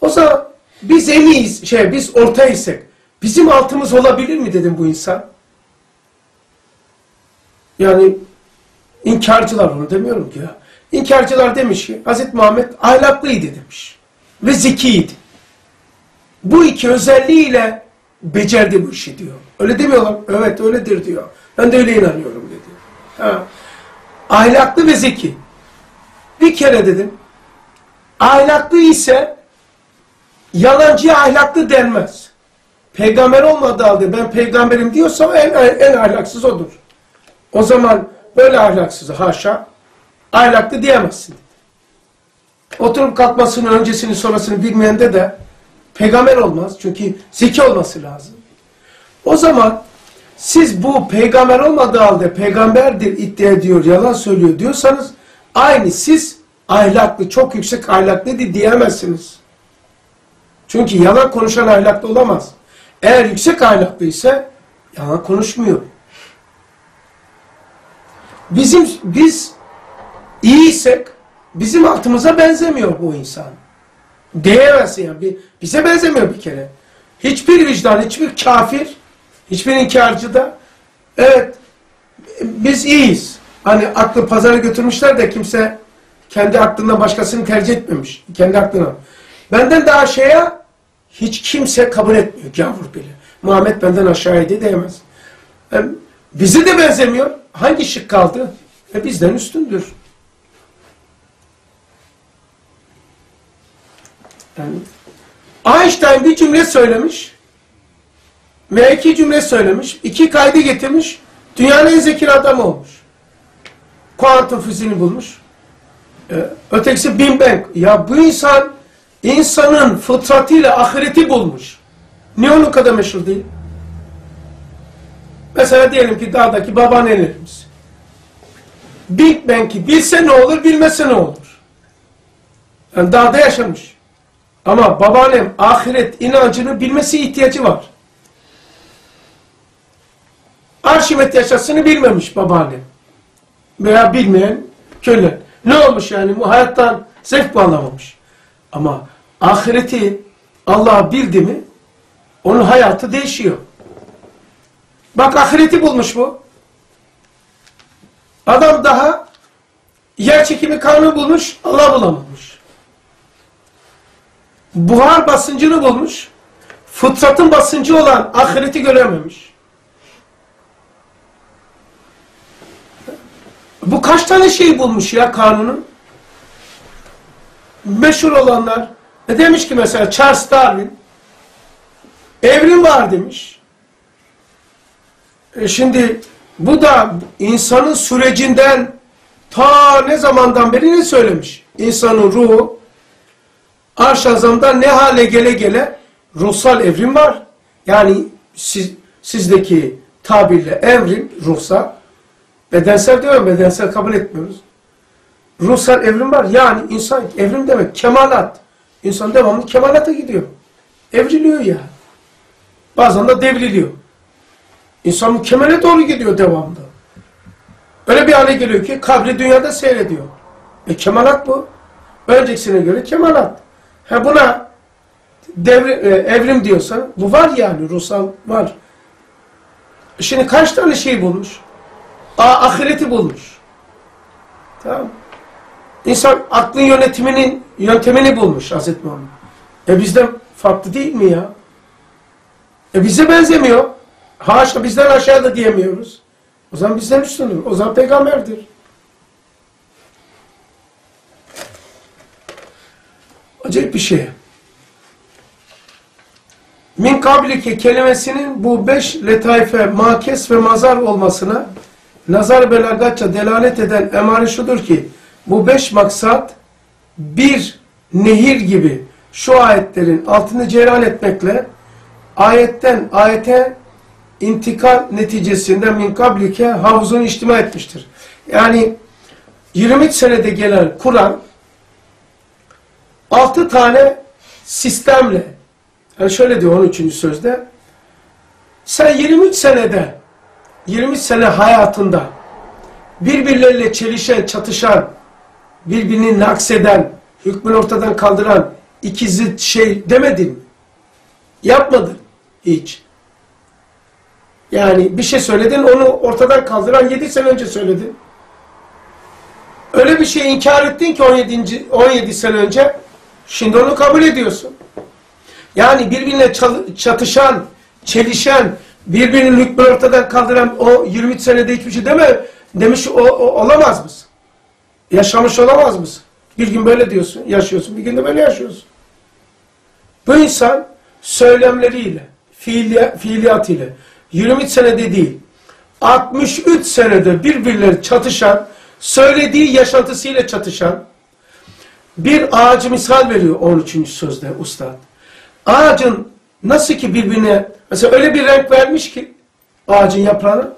O zaman biz en iyiyiz, şey biz ortaysek bizim altımız olabilir mi dedim bu insan. Yani inkarcılar onu demiyorum ki ya. İnkarcılar demiş ki Hazreti Muhammed ahlaklıydı demiş. Ve zekiydi. Bu iki özelliğiyle becerdi bu işi diyor. Öyle demiyorlar. Evet öyledir diyor. Ben de öyle inanıyorum dedi. Ha. Ahlaklı ve zeki. Bir kere dedim. Ahlaklı ise yalancıya ahlaklı denmez. Peygamber olmadığı halde ben peygamberim diyorsam en, en ahlaksız odur. O zaman böyle ahlaksız haşa ahlaklı diyemezsin. Oturup kalkmasını, öncesini, sonrasını bilmeyende de peygamber olmaz. Çünkü zeki olması lazım. O zaman siz bu peygamber olmadığı halde peygamberdir iddia ediyor, yalan söylüyor diyorsanız aynı siz ahlaklı, çok yüksek ahlaklı diyemezsiniz. Çünkü yalan konuşan ahlaklı olamaz. Eğer yüksek ahlaklı ise yalan konuşmuyor. bizim biz iyiysek bizim altımıza benzemiyor bu insan. Diyemezsin ya. Bir, bize benzemiyor bir kere. Hiçbir vicdan, hiçbir kafir, hiçbir inkarcı da evet biz iyiyiz. Hani aklı pazara götürmüşler de kimse kendi aklından başkasını tercih etmemiş. Kendi aklına. Benden daha şeye hiç kimse kabul etmiyor gavur bile. Muhammed benden aşağıydı diyemez. Bizi de benzemiyor. Hangi şık kaldı? E bizden üstündür. Yani Einstein bir cümle söylemiş ve iki cümle söylemiş, iki kaydı getirmiş, dünyanın en zeki adamı olmuş. Kuantum fiziğini bulmuş. Ee, ötekisi Big Bang. Ya bu insan, insanın fıtratıyla ahireti bulmuş. Niye onun kadar meşhur değil? Mesela diyelim ki dağdaki babaannelerimiz. Big Bang'i bilse ne olur, bilmese ne olur? Yani dağda yaşamış. Ama babaannem ahiret inancını bilmesi ihtiyacı var. Arşimet yaşasını bilmemiş babaannem. Veya bilmeyen köylüler. Ne olmuş yani? Bu hayattan zevk bağlamamış. Ama ahireti Allah bildi mi onun hayatı değişiyor. Bak ahireti bulmuş bu. Adam daha yer çekimi kanunu bulmuş, Allah bulamamış. Buhar basıncını bulmuş, fıtratın basıncı olan ahireti görememiş. Bu kaç tane şey bulmuş ya kanunu? Meşhur olanlar. Ne demiş ki mesela Charles Darwin? Evrim var demiş. E şimdi bu da insanın sürecinden ta ne zamandan beri ne söylemiş? İnsanın ruhu arş azamda ne hale gele gele ruhsal evrim var. Yani siz, sizdeki tabirle evrim, ruhsal, bedensel diyorum, bedensel kabul etmiyoruz. Ruhsal evrim var. Yani insan evrim demek kemalat. İnsan devamlı kemalata gidiyor. Evriliyor ya. Bazen de devriliyor. İnsan mükemmele doğru gidiyor devamlı. Öyle bir hale geliyor ki kabri dünyada seyrediyor. E kemalat bu. Öncekisine göre kemalat. Ha buna devri, e, evrim diyorsan bu var yani ruhsal var. Şimdi kaç tane şey bulmuş? A, ahireti bulmuş. Tamam. İnsan aklın yönetiminin yöntemini bulmuş Hazreti Muhammed. E bizden farklı değil mi ya? E bize benzemiyor. Haşa bizden aşağıda diyemiyoruz. O zaman bizden üstündür. O zaman peygamberdir. Acayip bir şey. Min kablike kelimesinin bu beş letaife, makes ve mazar olmasına nazar belagatça delalet eden emare şudur ki bu beş maksat bir nehir gibi şu ayetlerin altını cereyan etmekle ayetten ayete intikal neticesinde min kablike havuzunu içtima etmiştir. Yani 23 senede gelen Kur'an 6 tane sistemle yani şöyle diyor 13. sözde sen 23 senede 23 sene hayatında birbirleriyle çelişen, çatışan, birbirini nakseden, hükmünü ortadan kaldıran iki zıt şey demedin mi? Yapmadın hiç. Yani bir şey söyledin, onu ortadan kaldıran 7 sene önce söyledin. Öyle bir şey inkar ettin ki 17. 17 sene önce, şimdi onu kabul ediyorsun. Yani birbirine çatışan, çelişen, birbirinin hükmünü ortadan kaldıran o 23 senede hiçbir şey deme, demiş o, o olamaz mısın? Yaşamış olamaz mısın? Bir gün böyle diyorsun, yaşıyorsun, bir gün de böyle yaşıyorsun. Bu insan söylemleriyle, fiili, fiiliyatıyla 23 senede değil, 63 senede birbirleri çatışan, söylediği yaşantısıyla çatışan bir ağacı misal veriyor 13. sözde ustad. Ağacın nasıl ki birbirine, mesela öyle bir renk vermiş ki ağacın yaprağını,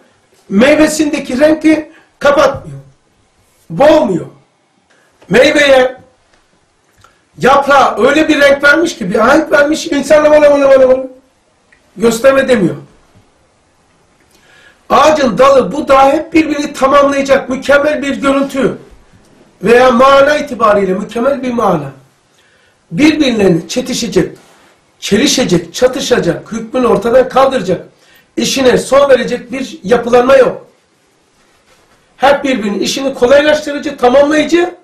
meyvesindeki renki kapatmıyor. Boğmuyor. Meyveye yaprağa öyle bir renk vermiş ki, bir renk vermiş, insan aman aman aman aman gösterme demiyor. Ağacın dalı, budağı hep birbirini tamamlayacak mükemmel bir görüntü veya mana itibariyle mükemmel bir mana. Birbirlerini çetişecek, çelişecek, çatışacak, hükmünü ortadan kaldıracak, işine son verecek bir yapılanma yok. Hep birbirinin işini kolaylaştırıcı, tamamlayıcı,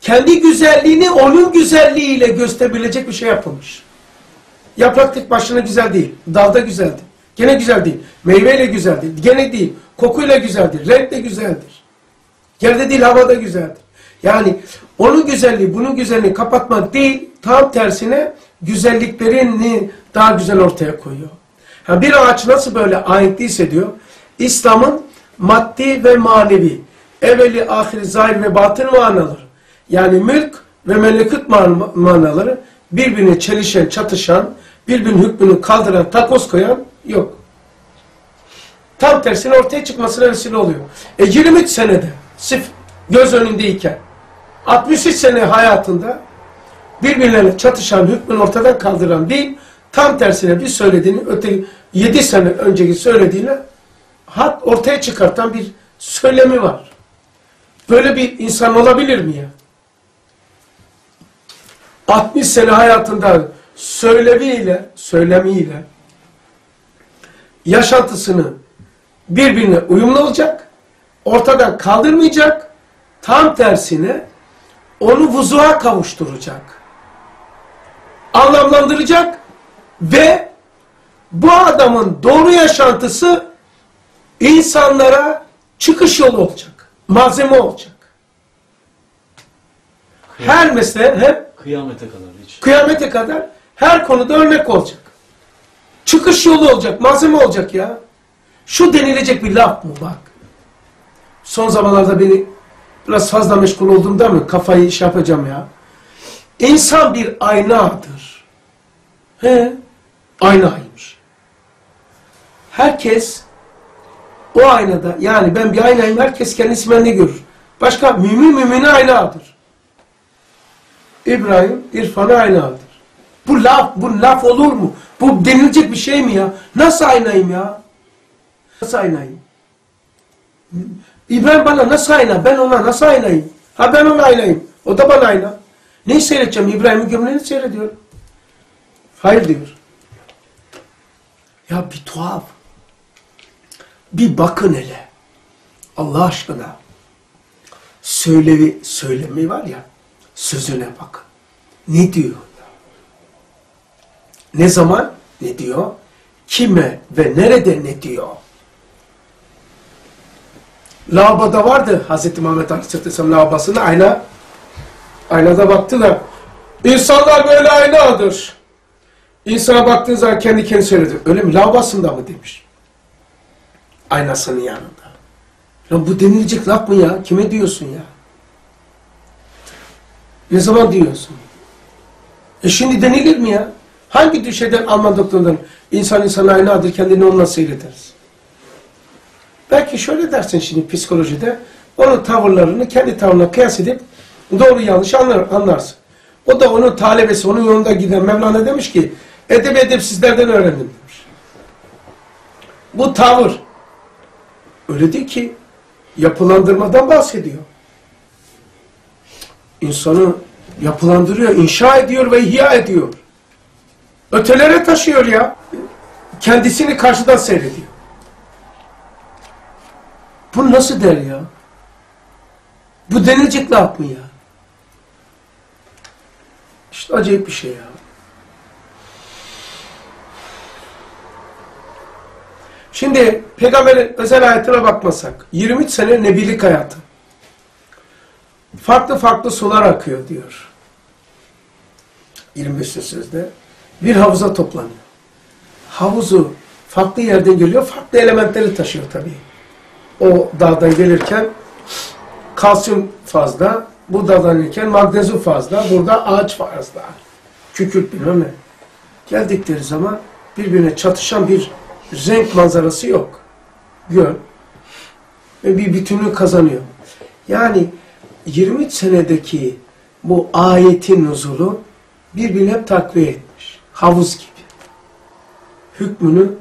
kendi güzelliğini onun güzelliğiyle gösterebilecek bir şey yapılmış. Yaprak tek başına güzel değil. Dalda güzeldir. Gene güzel değil. Meyveyle güzeldir. Gene değil. Kokuyla güzeldir. Renkle güzeldir. Yerde değil havada güzeldir. Yani onun güzelliği bunun güzelliğini kapatmak değil tam tersine güzelliklerini daha güzel ortaya koyuyor. Ha, bir ağaç nasıl böyle ahenkli hissediyor? İslam'ın maddi ve manevi, evveli, ahiri, zahir ve batın manaları. Yani mülk ve melekut man manaları birbirine çelişen, çatışan, birbirinin hükmünü kaldıran, takoz koyan yok. Tam tersine ortaya çıkmasına vesile oluyor. E 23 senede sırf göz önündeyken 63 sene hayatında birbirlerine çatışan, hükmünü ortadan kaldıran değil, tam tersine bir söylediğini öteki 7 sene önceki söylediğine hat ortaya çıkartan bir söylemi var. Böyle bir insan olabilir mi ya? 60 sene hayatında söylemiyle, söylemiyle yaşantısını birbirine uyumlu olacak, ortadan kaldırmayacak, tam tersine onu vuzuğa kavuşturacak, anlamlandıracak ve bu adamın doğru yaşantısı insanlara çıkış yolu olacak, malzeme olacak. Her mesleğin hep Kıyamete kadar hiç. kıyamete kadar her konuda örnek olacak. Çıkış yolu olacak, malzeme olacak ya. Şu denilecek bir laf mı bak. Son zamanlarda beni biraz fazla meşgul olduğumda mı kafayı iş yapacağım ya. İnsan bir aynadır. He, aynaymış. Herkes o aynada yani ben bir aynayım herkes kendisi bende görür. Başka mümin mümine aynadır. İbrahim İrfan'a aynadır. Bu laf, bu laf olur mu? Bu denilecek bir şey mi ya? Nasıl aynayım ya? Nasıl aynayım? İbrahim bana nasıl ayna? Ben ona nasıl aynayım? Ha ben ona aynayım. O da bana ayna. Neyi seyredeceğim? İbrahim'in gömleğini seyrediyor. Hayır diyor. Ya bir tuhaf. Bir bakın hele. Allah aşkına. Söylevi, söylemi var ya. Sözüne bakın. Ne diyor? Ne zaman ne diyor? Kime ve nerede ne diyor? Lavabada vardı Hz. Muhammed Aleyhisselam lavabasında ayna. Aynada baktılar. İnsanlar böyle aynadır. İnsana baktığın zaman kendi kendine söyledi. Öyle mi? Lavabasında mı demiş. Aynasının yanında. Ya bu denilecek laf mı ya? Kime diyorsun ya? Ne zaman diyorsun? E şimdi denilir mi ya? Hangi düşeden Alman doktorundan insan insan aynadır kendini onunla seyrederiz? Belki şöyle dersin şimdi psikolojide onun tavırlarını kendi tavrına kıyas edip doğru yanlış anlar, anlarsın. O da onun talebesi, onun yolunda giden Mevlana demiş ki edep edep sizlerden öğrendim demiş. Bu tavır öyle değil ki yapılandırmadan bahsediyor. İnsanı yapılandırıyor, inşa ediyor ve ihya ediyor. Ötelere taşıyor ya. Kendisini karşıdan seyrediyor. Bu nasıl der ya? Bu denilecek laf mı ya? İşte acayip bir şey ya. Şimdi peygamberin özel hayatına bakmasak 23 sene nebilik hayatı. Farklı farklı sular akıyor diyor. 25 sözde. Bir havuza toplanıyor. Havuzu farklı yerden geliyor, farklı elementleri taşıyor tabii. O dağdan gelirken kalsiyum fazla, bu dağdan gelirken magnezyum fazla, burada ağaç fazla. Kükürt bilmem ne. Geldikleri zaman birbirine çatışan bir renk manzarası yok. Gör. Ve bir bütünlüğü kazanıyor. Yani 23 senedeki bu ayetin nuzulu birbirine hep takviye etmiş. Havuz gibi. Hükmünü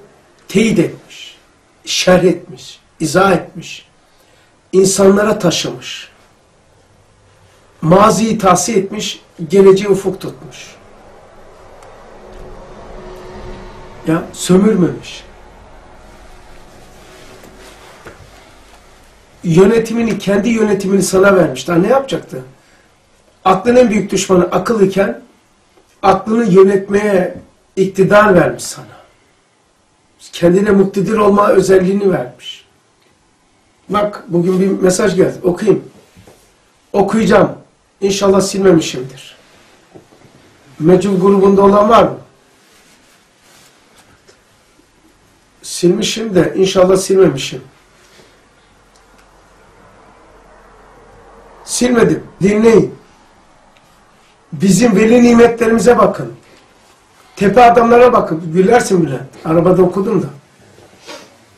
teyit etmiş. Şerh etmiş. İzah etmiş. insanlara taşımış. Maziyi tahsiye etmiş, geleceği ufuk tutmuş. Ya sömürmemiş. Yönetimini, kendi yönetimini sana vermiş. Daha ne yapacaktı? Aklın en büyük düşmanı akıl iken aklını yönetmeye iktidar vermiş sana. Kendine muktedir olma özelliğini vermiş. Bak bugün bir mesaj geldi. Okuyayım. Okuyacağım. İnşallah silmemişimdir. Mecul grubunda olan var mı? Silmişim de inşallah silmemişim. Silmedim. Dinleyin. Bizim veli nimetlerimize bakın. Tepe adamlara bakın. Gülersin bile. Arabada okudum da.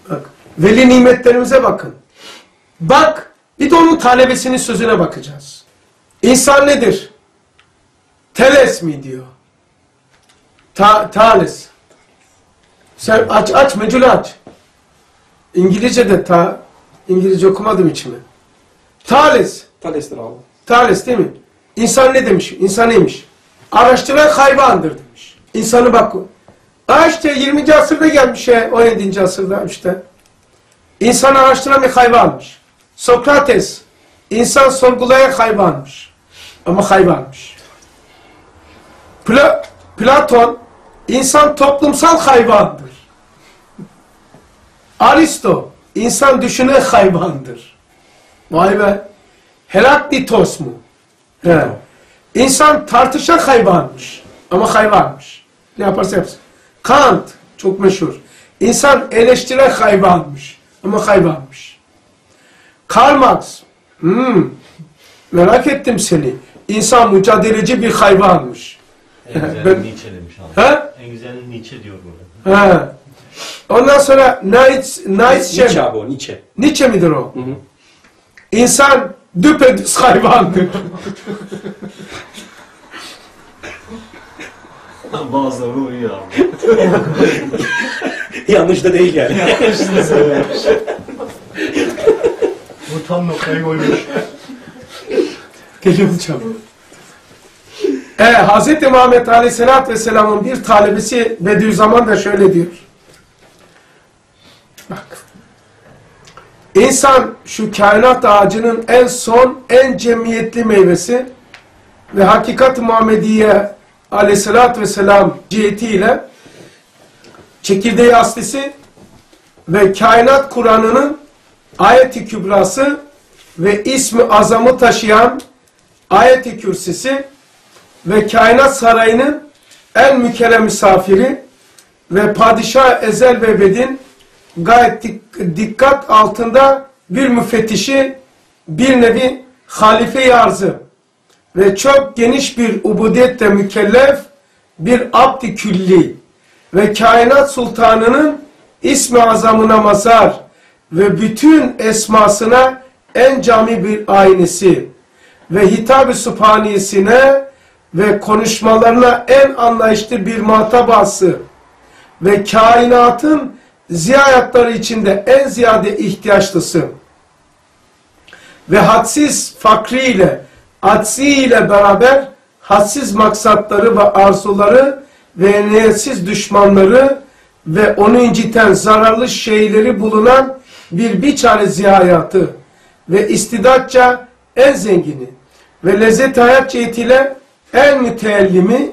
Bak. Veli nimetlerimize bakın. Bak. Bir de onun talebesinin sözüne bakacağız. İnsan nedir? Teles mi diyor. Ta tales. Sen aç aç mecul aç. İngilizce de ta İngilizce okumadım içime. Tales. Talestir abi. Tales değil mi? İnsan ne demiş? İnsan neymiş? Araştıran hayvandır demiş. İnsanı bak. Ha işte 20. asırda gelmiş ya, 17. asırda işte. İnsan araştıran bir hayvanmış. Sokrates, insan sorgulayan hayvanmış. Ama hayvanmış. Pla Platon, insan toplumsal hayvandır. Aristo, insan düşünen hayvandır. Vay be. Heraklitos mu? He. İnsan tartışan hayvanmış. Ama hayvanmış. Ne yaparsa yapsın. Kant çok meşhur. İnsan eleştiren hayvanmış. Ama hayvanmış. Karl Marx. Hmm, merak ettim seni. İnsan mücadeleci bir hayvanmış. En güzel Ben- Nietzsche demiş. He? En güzel Nietzsche diyor burada. He. Ondan sonra Nietzsche, Nietzsche Nietzsche, abi o Nietzsche. Nietzsche midir o? Hı hı. İnsan düpedüz hayvandır. Bazıları uyuyor abi. Yanlış da değil yani. Bu tam noktayı koymuş. *laughs* Geliyor çabuk. E, Hz. Muhammed Aleyhisselatü Vesselam'ın bir talebesi Bediüzzaman da şöyle diyor. Bak. İnsan şu kainat ağacının en son, en cemiyetli meyvesi ve hakikat-ı Muhammediye Aleyhisselatü Vesselam cihetiyle çekirdeği aslisi ve kainat Kur'an'ının ayet-i kübrası ve ismi azamı taşıyan ayet-i kürsisi ve kainat sarayının en mükerrem misafiri ve padişah ezel ve ebedin gayet dik- dikkat altında bir müfettişi, bir nevi halife-i arzı ve çok geniş bir ubudiyetle mükellef bir abd-i külli ve kainat sultanının ismi azamına mazar ve bütün esmasına en cami bir aynesi ve hitab-ı sübhaniyesine ve konuşmalarına en anlayışlı bir muhatabası ve kainatın ziyayatları içinde en ziyade ihtiyaçlısı ve hadsiz fakri ile adsi ile beraber hadsiz maksatları ve arzuları ve niyetsiz düşmanları ve onu inciten zararlı şeyleri bulunan bir biçare ziyayatı ve istidatça en zengini ve lezzet hayat cihetiyle en müteellimi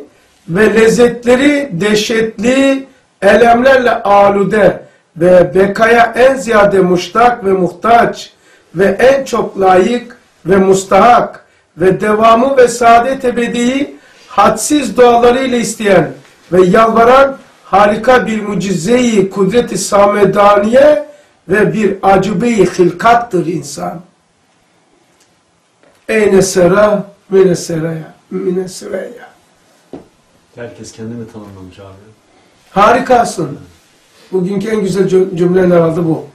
ve lezzetleri dehşetli elemlerle alude ve bekaya en ziyade muştak ve muhtaç ve en çok layık ve mustahak ve devamı ve saadet ebediyi hadsiz dualarıyla isteyen ve yalvaran harika bir mucize-i kudret-i samedaniye ve bir acıbe-i hilkattır insan. Eyne sera mine seraya mine seraya. Herkes kendini tanımlamış abi. Harikasın. Bugünkü en güzel cüm- cümlen herhalde bu.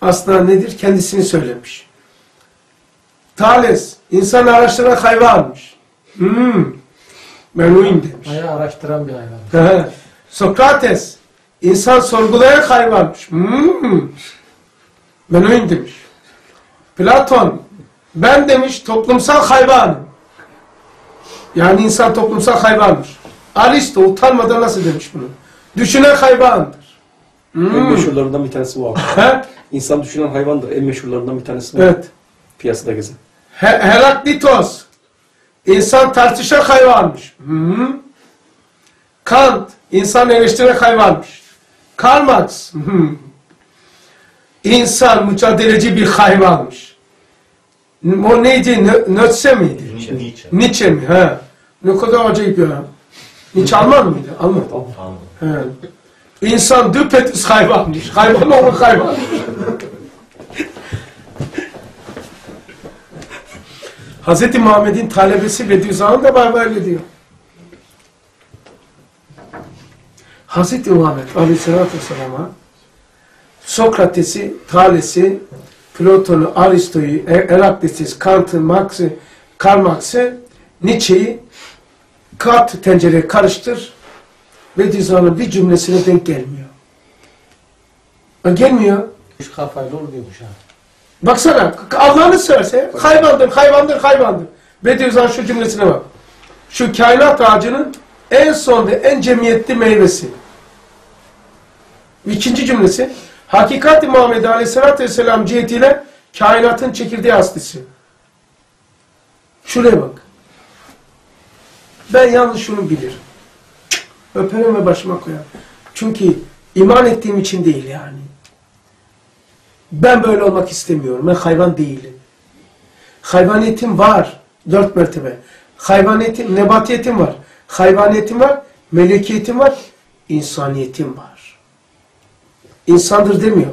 Aslında nedir? Kendisini söylemiş. Thales, insan araştıran hayvanmış. Hmm. Uyum demiş. Bayağı araştıran bir hayvan. Sokrates, insan sorgulayan hayvanmış. Hmm. Oyum demiş. Platon, ben demiş toplumsal hayvanım. Yani insan toplumsal hayvanmış. Aristo utanmadan nasıl demiş bunu? Düşünen hayvandır. En Hmm. meşhurlarından bir tanesi bu? İnsan düşünen hayvandır. En meşhurlarından bir tanesi bu. Evet. Piyasada gezen. He- Heraklitos. İnsan tartışan hayvanmış. -hı. Kant. insan eleştiren hayvanmış. Karl Marx. -hı. İnsan mücadeleci bir hayvanmış. O neydi? Nö- Nietzsche miydi? Nietzsche. Nietzsche. Mi? He. Ne kadar acayip ya. Nietzsche Alman mıydı? Alman. Tamam. He. İnsan düpedüz hayvanmış. Hayvan oğlu hayvan. *laughs* Hz. Muhammed'in talebesi Bediüzzaman da var böyle diyor. Hz. Muhammed Aleyhisselatü Vesselam'a Sokrates'i, Thales'i, Platon'u, Aristo'yu, E- Heraklit'i, Kant'ı, Marx'ı, Karl Marx'ı, Nietzsche'yi kat tencereye karıştır, Bediüzzaman'ın bir cümlesine denk gelmiyor. Ha, gelmiyor. Üç kafayla oluyormuş ha. Baksana Allah'ını severse hayvandır, hayvandır, hayvandır. Bediüzzaman şu cümlesine bak. Şu kainat ağacının en son ve en cemiyetli meyvesi. İkinci cümlesi. Hakikati Muhammed Aleyhisselatü Vesselam cihetiyle kainatın çekirdeği aslısı. Şuraya bak. Ben yalnız şunu bilirim. Öperim ve başıma koyarım. Çünkü iman ettiğim için değil yani. Ben böyle olmak istemiyorum. Ben hayvan değilim. Hayvaniyetim var. Dört mertebe. Hayvaniyetim, nebatiyetim var. Hayvaniyetim var. Melekiyetim var. insaniyetim var. İnsandır demiyor.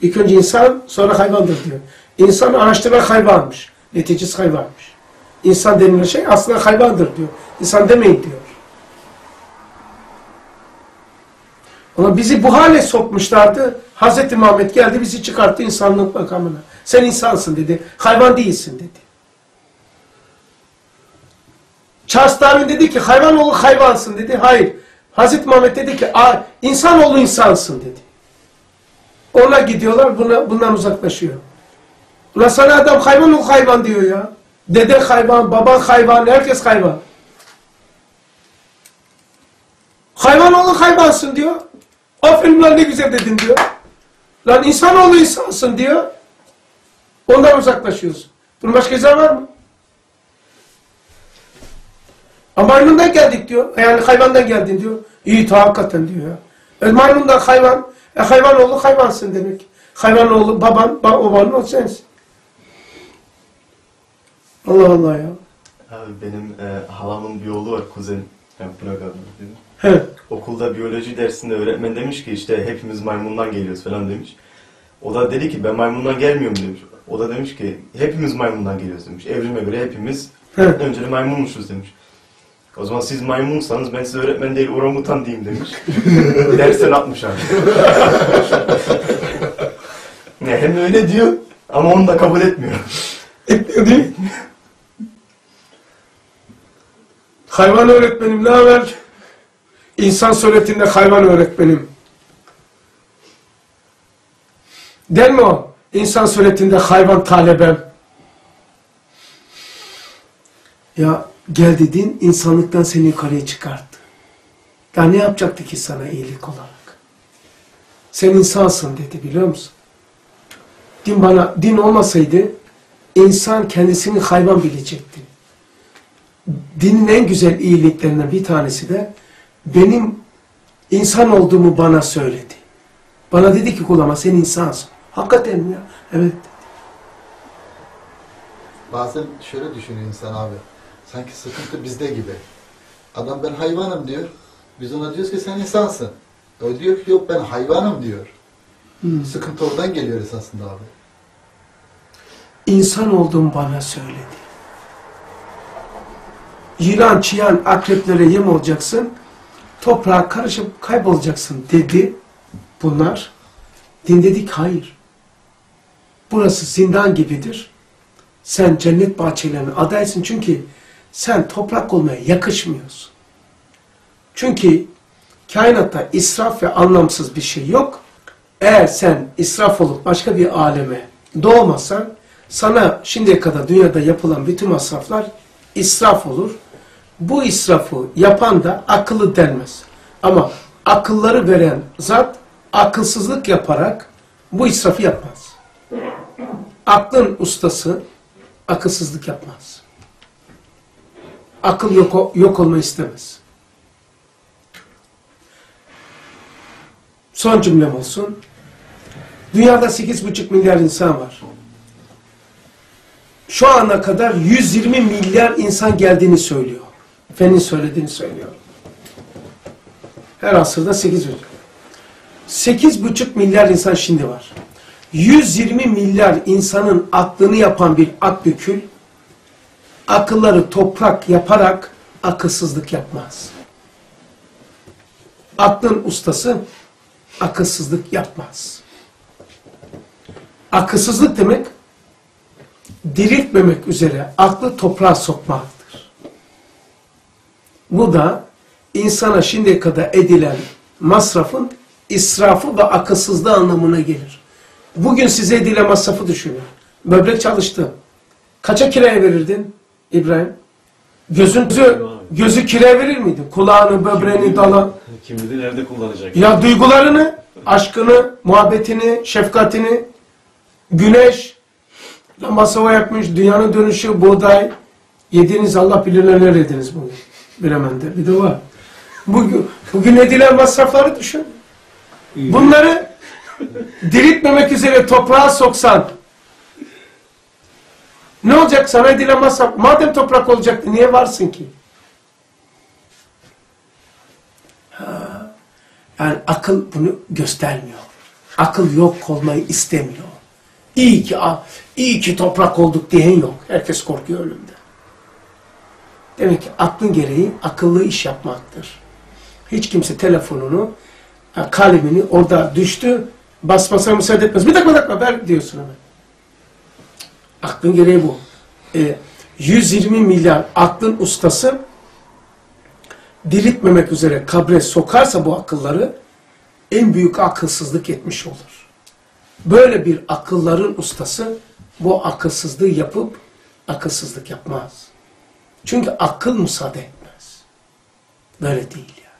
İlk önce insan, sonra hayvandır diyor. İnsan araştıran hayvanmış. Neticesi hayvanmış. İnsan denilen şey aslında hayvandır diyor. İnsan demeyin diyor. Ama bizi bu hale sokmuşlardı. Hz. Muhammed geldi bizi çıkarttı insanlık makamına. Sen insansın dedi. Hayvan değilsin dedi. Charles Darwin dedi ki hayvanoğlu hayvansın dedi. Hayır. Hz. Muhammed dedi ki "Aa, insanoğlu insansın dedi. Ona gidiyorlar buna, bundan uzaklaşıyor. Ulan sana adam hayvanoğlu hayvan diyor ya. Dede hayvan, baban hayvan, herkes hayvan. Hayvanoğlu hayvansın diyor. Aferin lan ne güzel dedin diyor. Lan insanoğlu insansın diyor. Ondan uzaklaşıyorsun. Bunun başka izah var mı? Ama maymundan geldik diyor. Yani hayvandan geldin diyor. İyi ta diyor ya. E, maymundan hayvan. E, hayvanoğlu hayvansın demek. Hayvanoğlu baban, ba babanın o sensin. Allah Allah ya. Abi benim e, halamın bir oğlu var kuzenim. Yani Praga'da dedim. He. Okulda biyoloji dersinde öğretmen demiş ki işte hepimiz maymundan geliyoruz falan demiş. O da dedi ki ben maymundan gelmiyorum demiş. O da demiş ki hepimiz maymundan geliyoruz demiş. Evrime göre hepimiz He. önce de maymunmuşuz demiş. O zaman siz maymunsanız ben size öğretmen değil orangutan diyeyim demiş. *laughs* Dersten atmış abi. *laughs* ne, hem öyle diyor ama onu da kabul etmiyor. Etmiyor değil? Hayvan öğretmenim ne haber? İnsan suretinde hayvan öğretmenim. Der mi o? İnsan suretinde hayvan talebem. Ya gel dedin insanlıktan seni yukarıya çıkarttı. Daha ne yapacaktı ki sana iyilik olarak? Sen insansın dedi biliyor musun? Din bana, din olmasaydı insan kendisini hayvan bilecekti. Dinin en güzel iyiliklerinden bir tanesi de benim insan olduğumu bana söyledi. Bana dedi ki kulama sen insansın. Hakikaten mi? Evet. Bazen şöyle düşünüyor insan abi. Sanki sıkıntı bizde gibi. Adam ben hayvanım diyor. Biz ona diyoruz ki sen insansın. O diyor ki yok ben hayvanım diyor. Hmm. Sıkıntı oradan geliyor esasında abi. İnsan olduğumu bana söyledi. Yılan, çıyan, akreplere yem olacaksın. Toprağa karışıp kaybolacaksın dedi bunlar. Din dedik hayır. Burası zindan gibidir. Sen cennet bahçelerine adaysın çünkü sen toprak olmaya yakışmıyorsun. Çünkü kainatta israf ve anlamsız bir şey yok. eğer sen israf olup başka bir aleme doğmasan sana şimdiye kadar dünyada yapılan bütün masraflar israf olur. Bu israfı yapan da akıllı denmez. Ama akılları veren zat akılsızlık yaparak bu israfı yapmaz. Aklın ustası akılsızlık yapmaz. Akıl yok, yok olma istemez. Son cümlem olsun. Dünyada 8,5 milyar insan var. Şu ana kadar 120 milyar insan geldiğini söylüyor. Efendinin söylediğini söylüyor. Her asırda 8,5. 8,5 milyar insan şimdi var. 120 milyar insanın aklını yapan bir akbükül, akılları toprak yaparak akılsızlık yapmaz. Aklın ustası akılsızlık yapmaz. Akılsızlık demek diriltmemek üzere aklı toprağa sokmaktır. Bu da insana şimdiye kadar edilen masrafın israfı ve akılsızlığı anlamına gelir. Bugün size edilen masrafı düşünün. Böbrek çalıştı. Kaça kiraya verirdin İbrahim? Gözün gözü, kiraya verir miydin? Kulağını, böbreğini, dalan. Kim bilir nerede kullanacak? Ya duygularını, aşkını, muhabbetini, şefkatini, güneş, masava yapmış, dünyanın dönüşü, buğday, yediğiniz Allah bilir neler yediniz bugün. Bilemende. Bir de var. Bugün, bugün edilen masrafları düşün. Bunları diriltmemek üzere toprağa soksan ne olacak sana edilen masraf? Madem toprak olacaktı niye varsın ki? Yani akıl bunu göstermiyor. Akıl yok olmayı istemiyor. İyi ki, iyi ki toprak olduk diyen yok. Herkes korkuyor ölümden. Demek ki aklın gereği akıllı iş yapmaktır. Hiç kimse telefonunu, kalemini orada düştü, basmasına müsaade etmez. Bir dakika bir dakika ver diyorsun hemen. Aklın gereği bu. E, 120 milyar aklın ustası diriltmemek üzere kabre sokarsa bu akılları en büyük akılsızlık etmiş olur. Böyle bir akılların ustası bu akılsızlığı yapıp akılsızlık yapmaz. Çünkü akıl müsaade etmez. Böyle değil ya.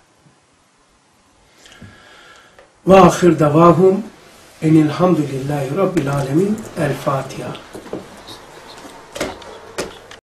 Ve ahir davahum enilhamdülillahi rabbil alemin. El Fatiha.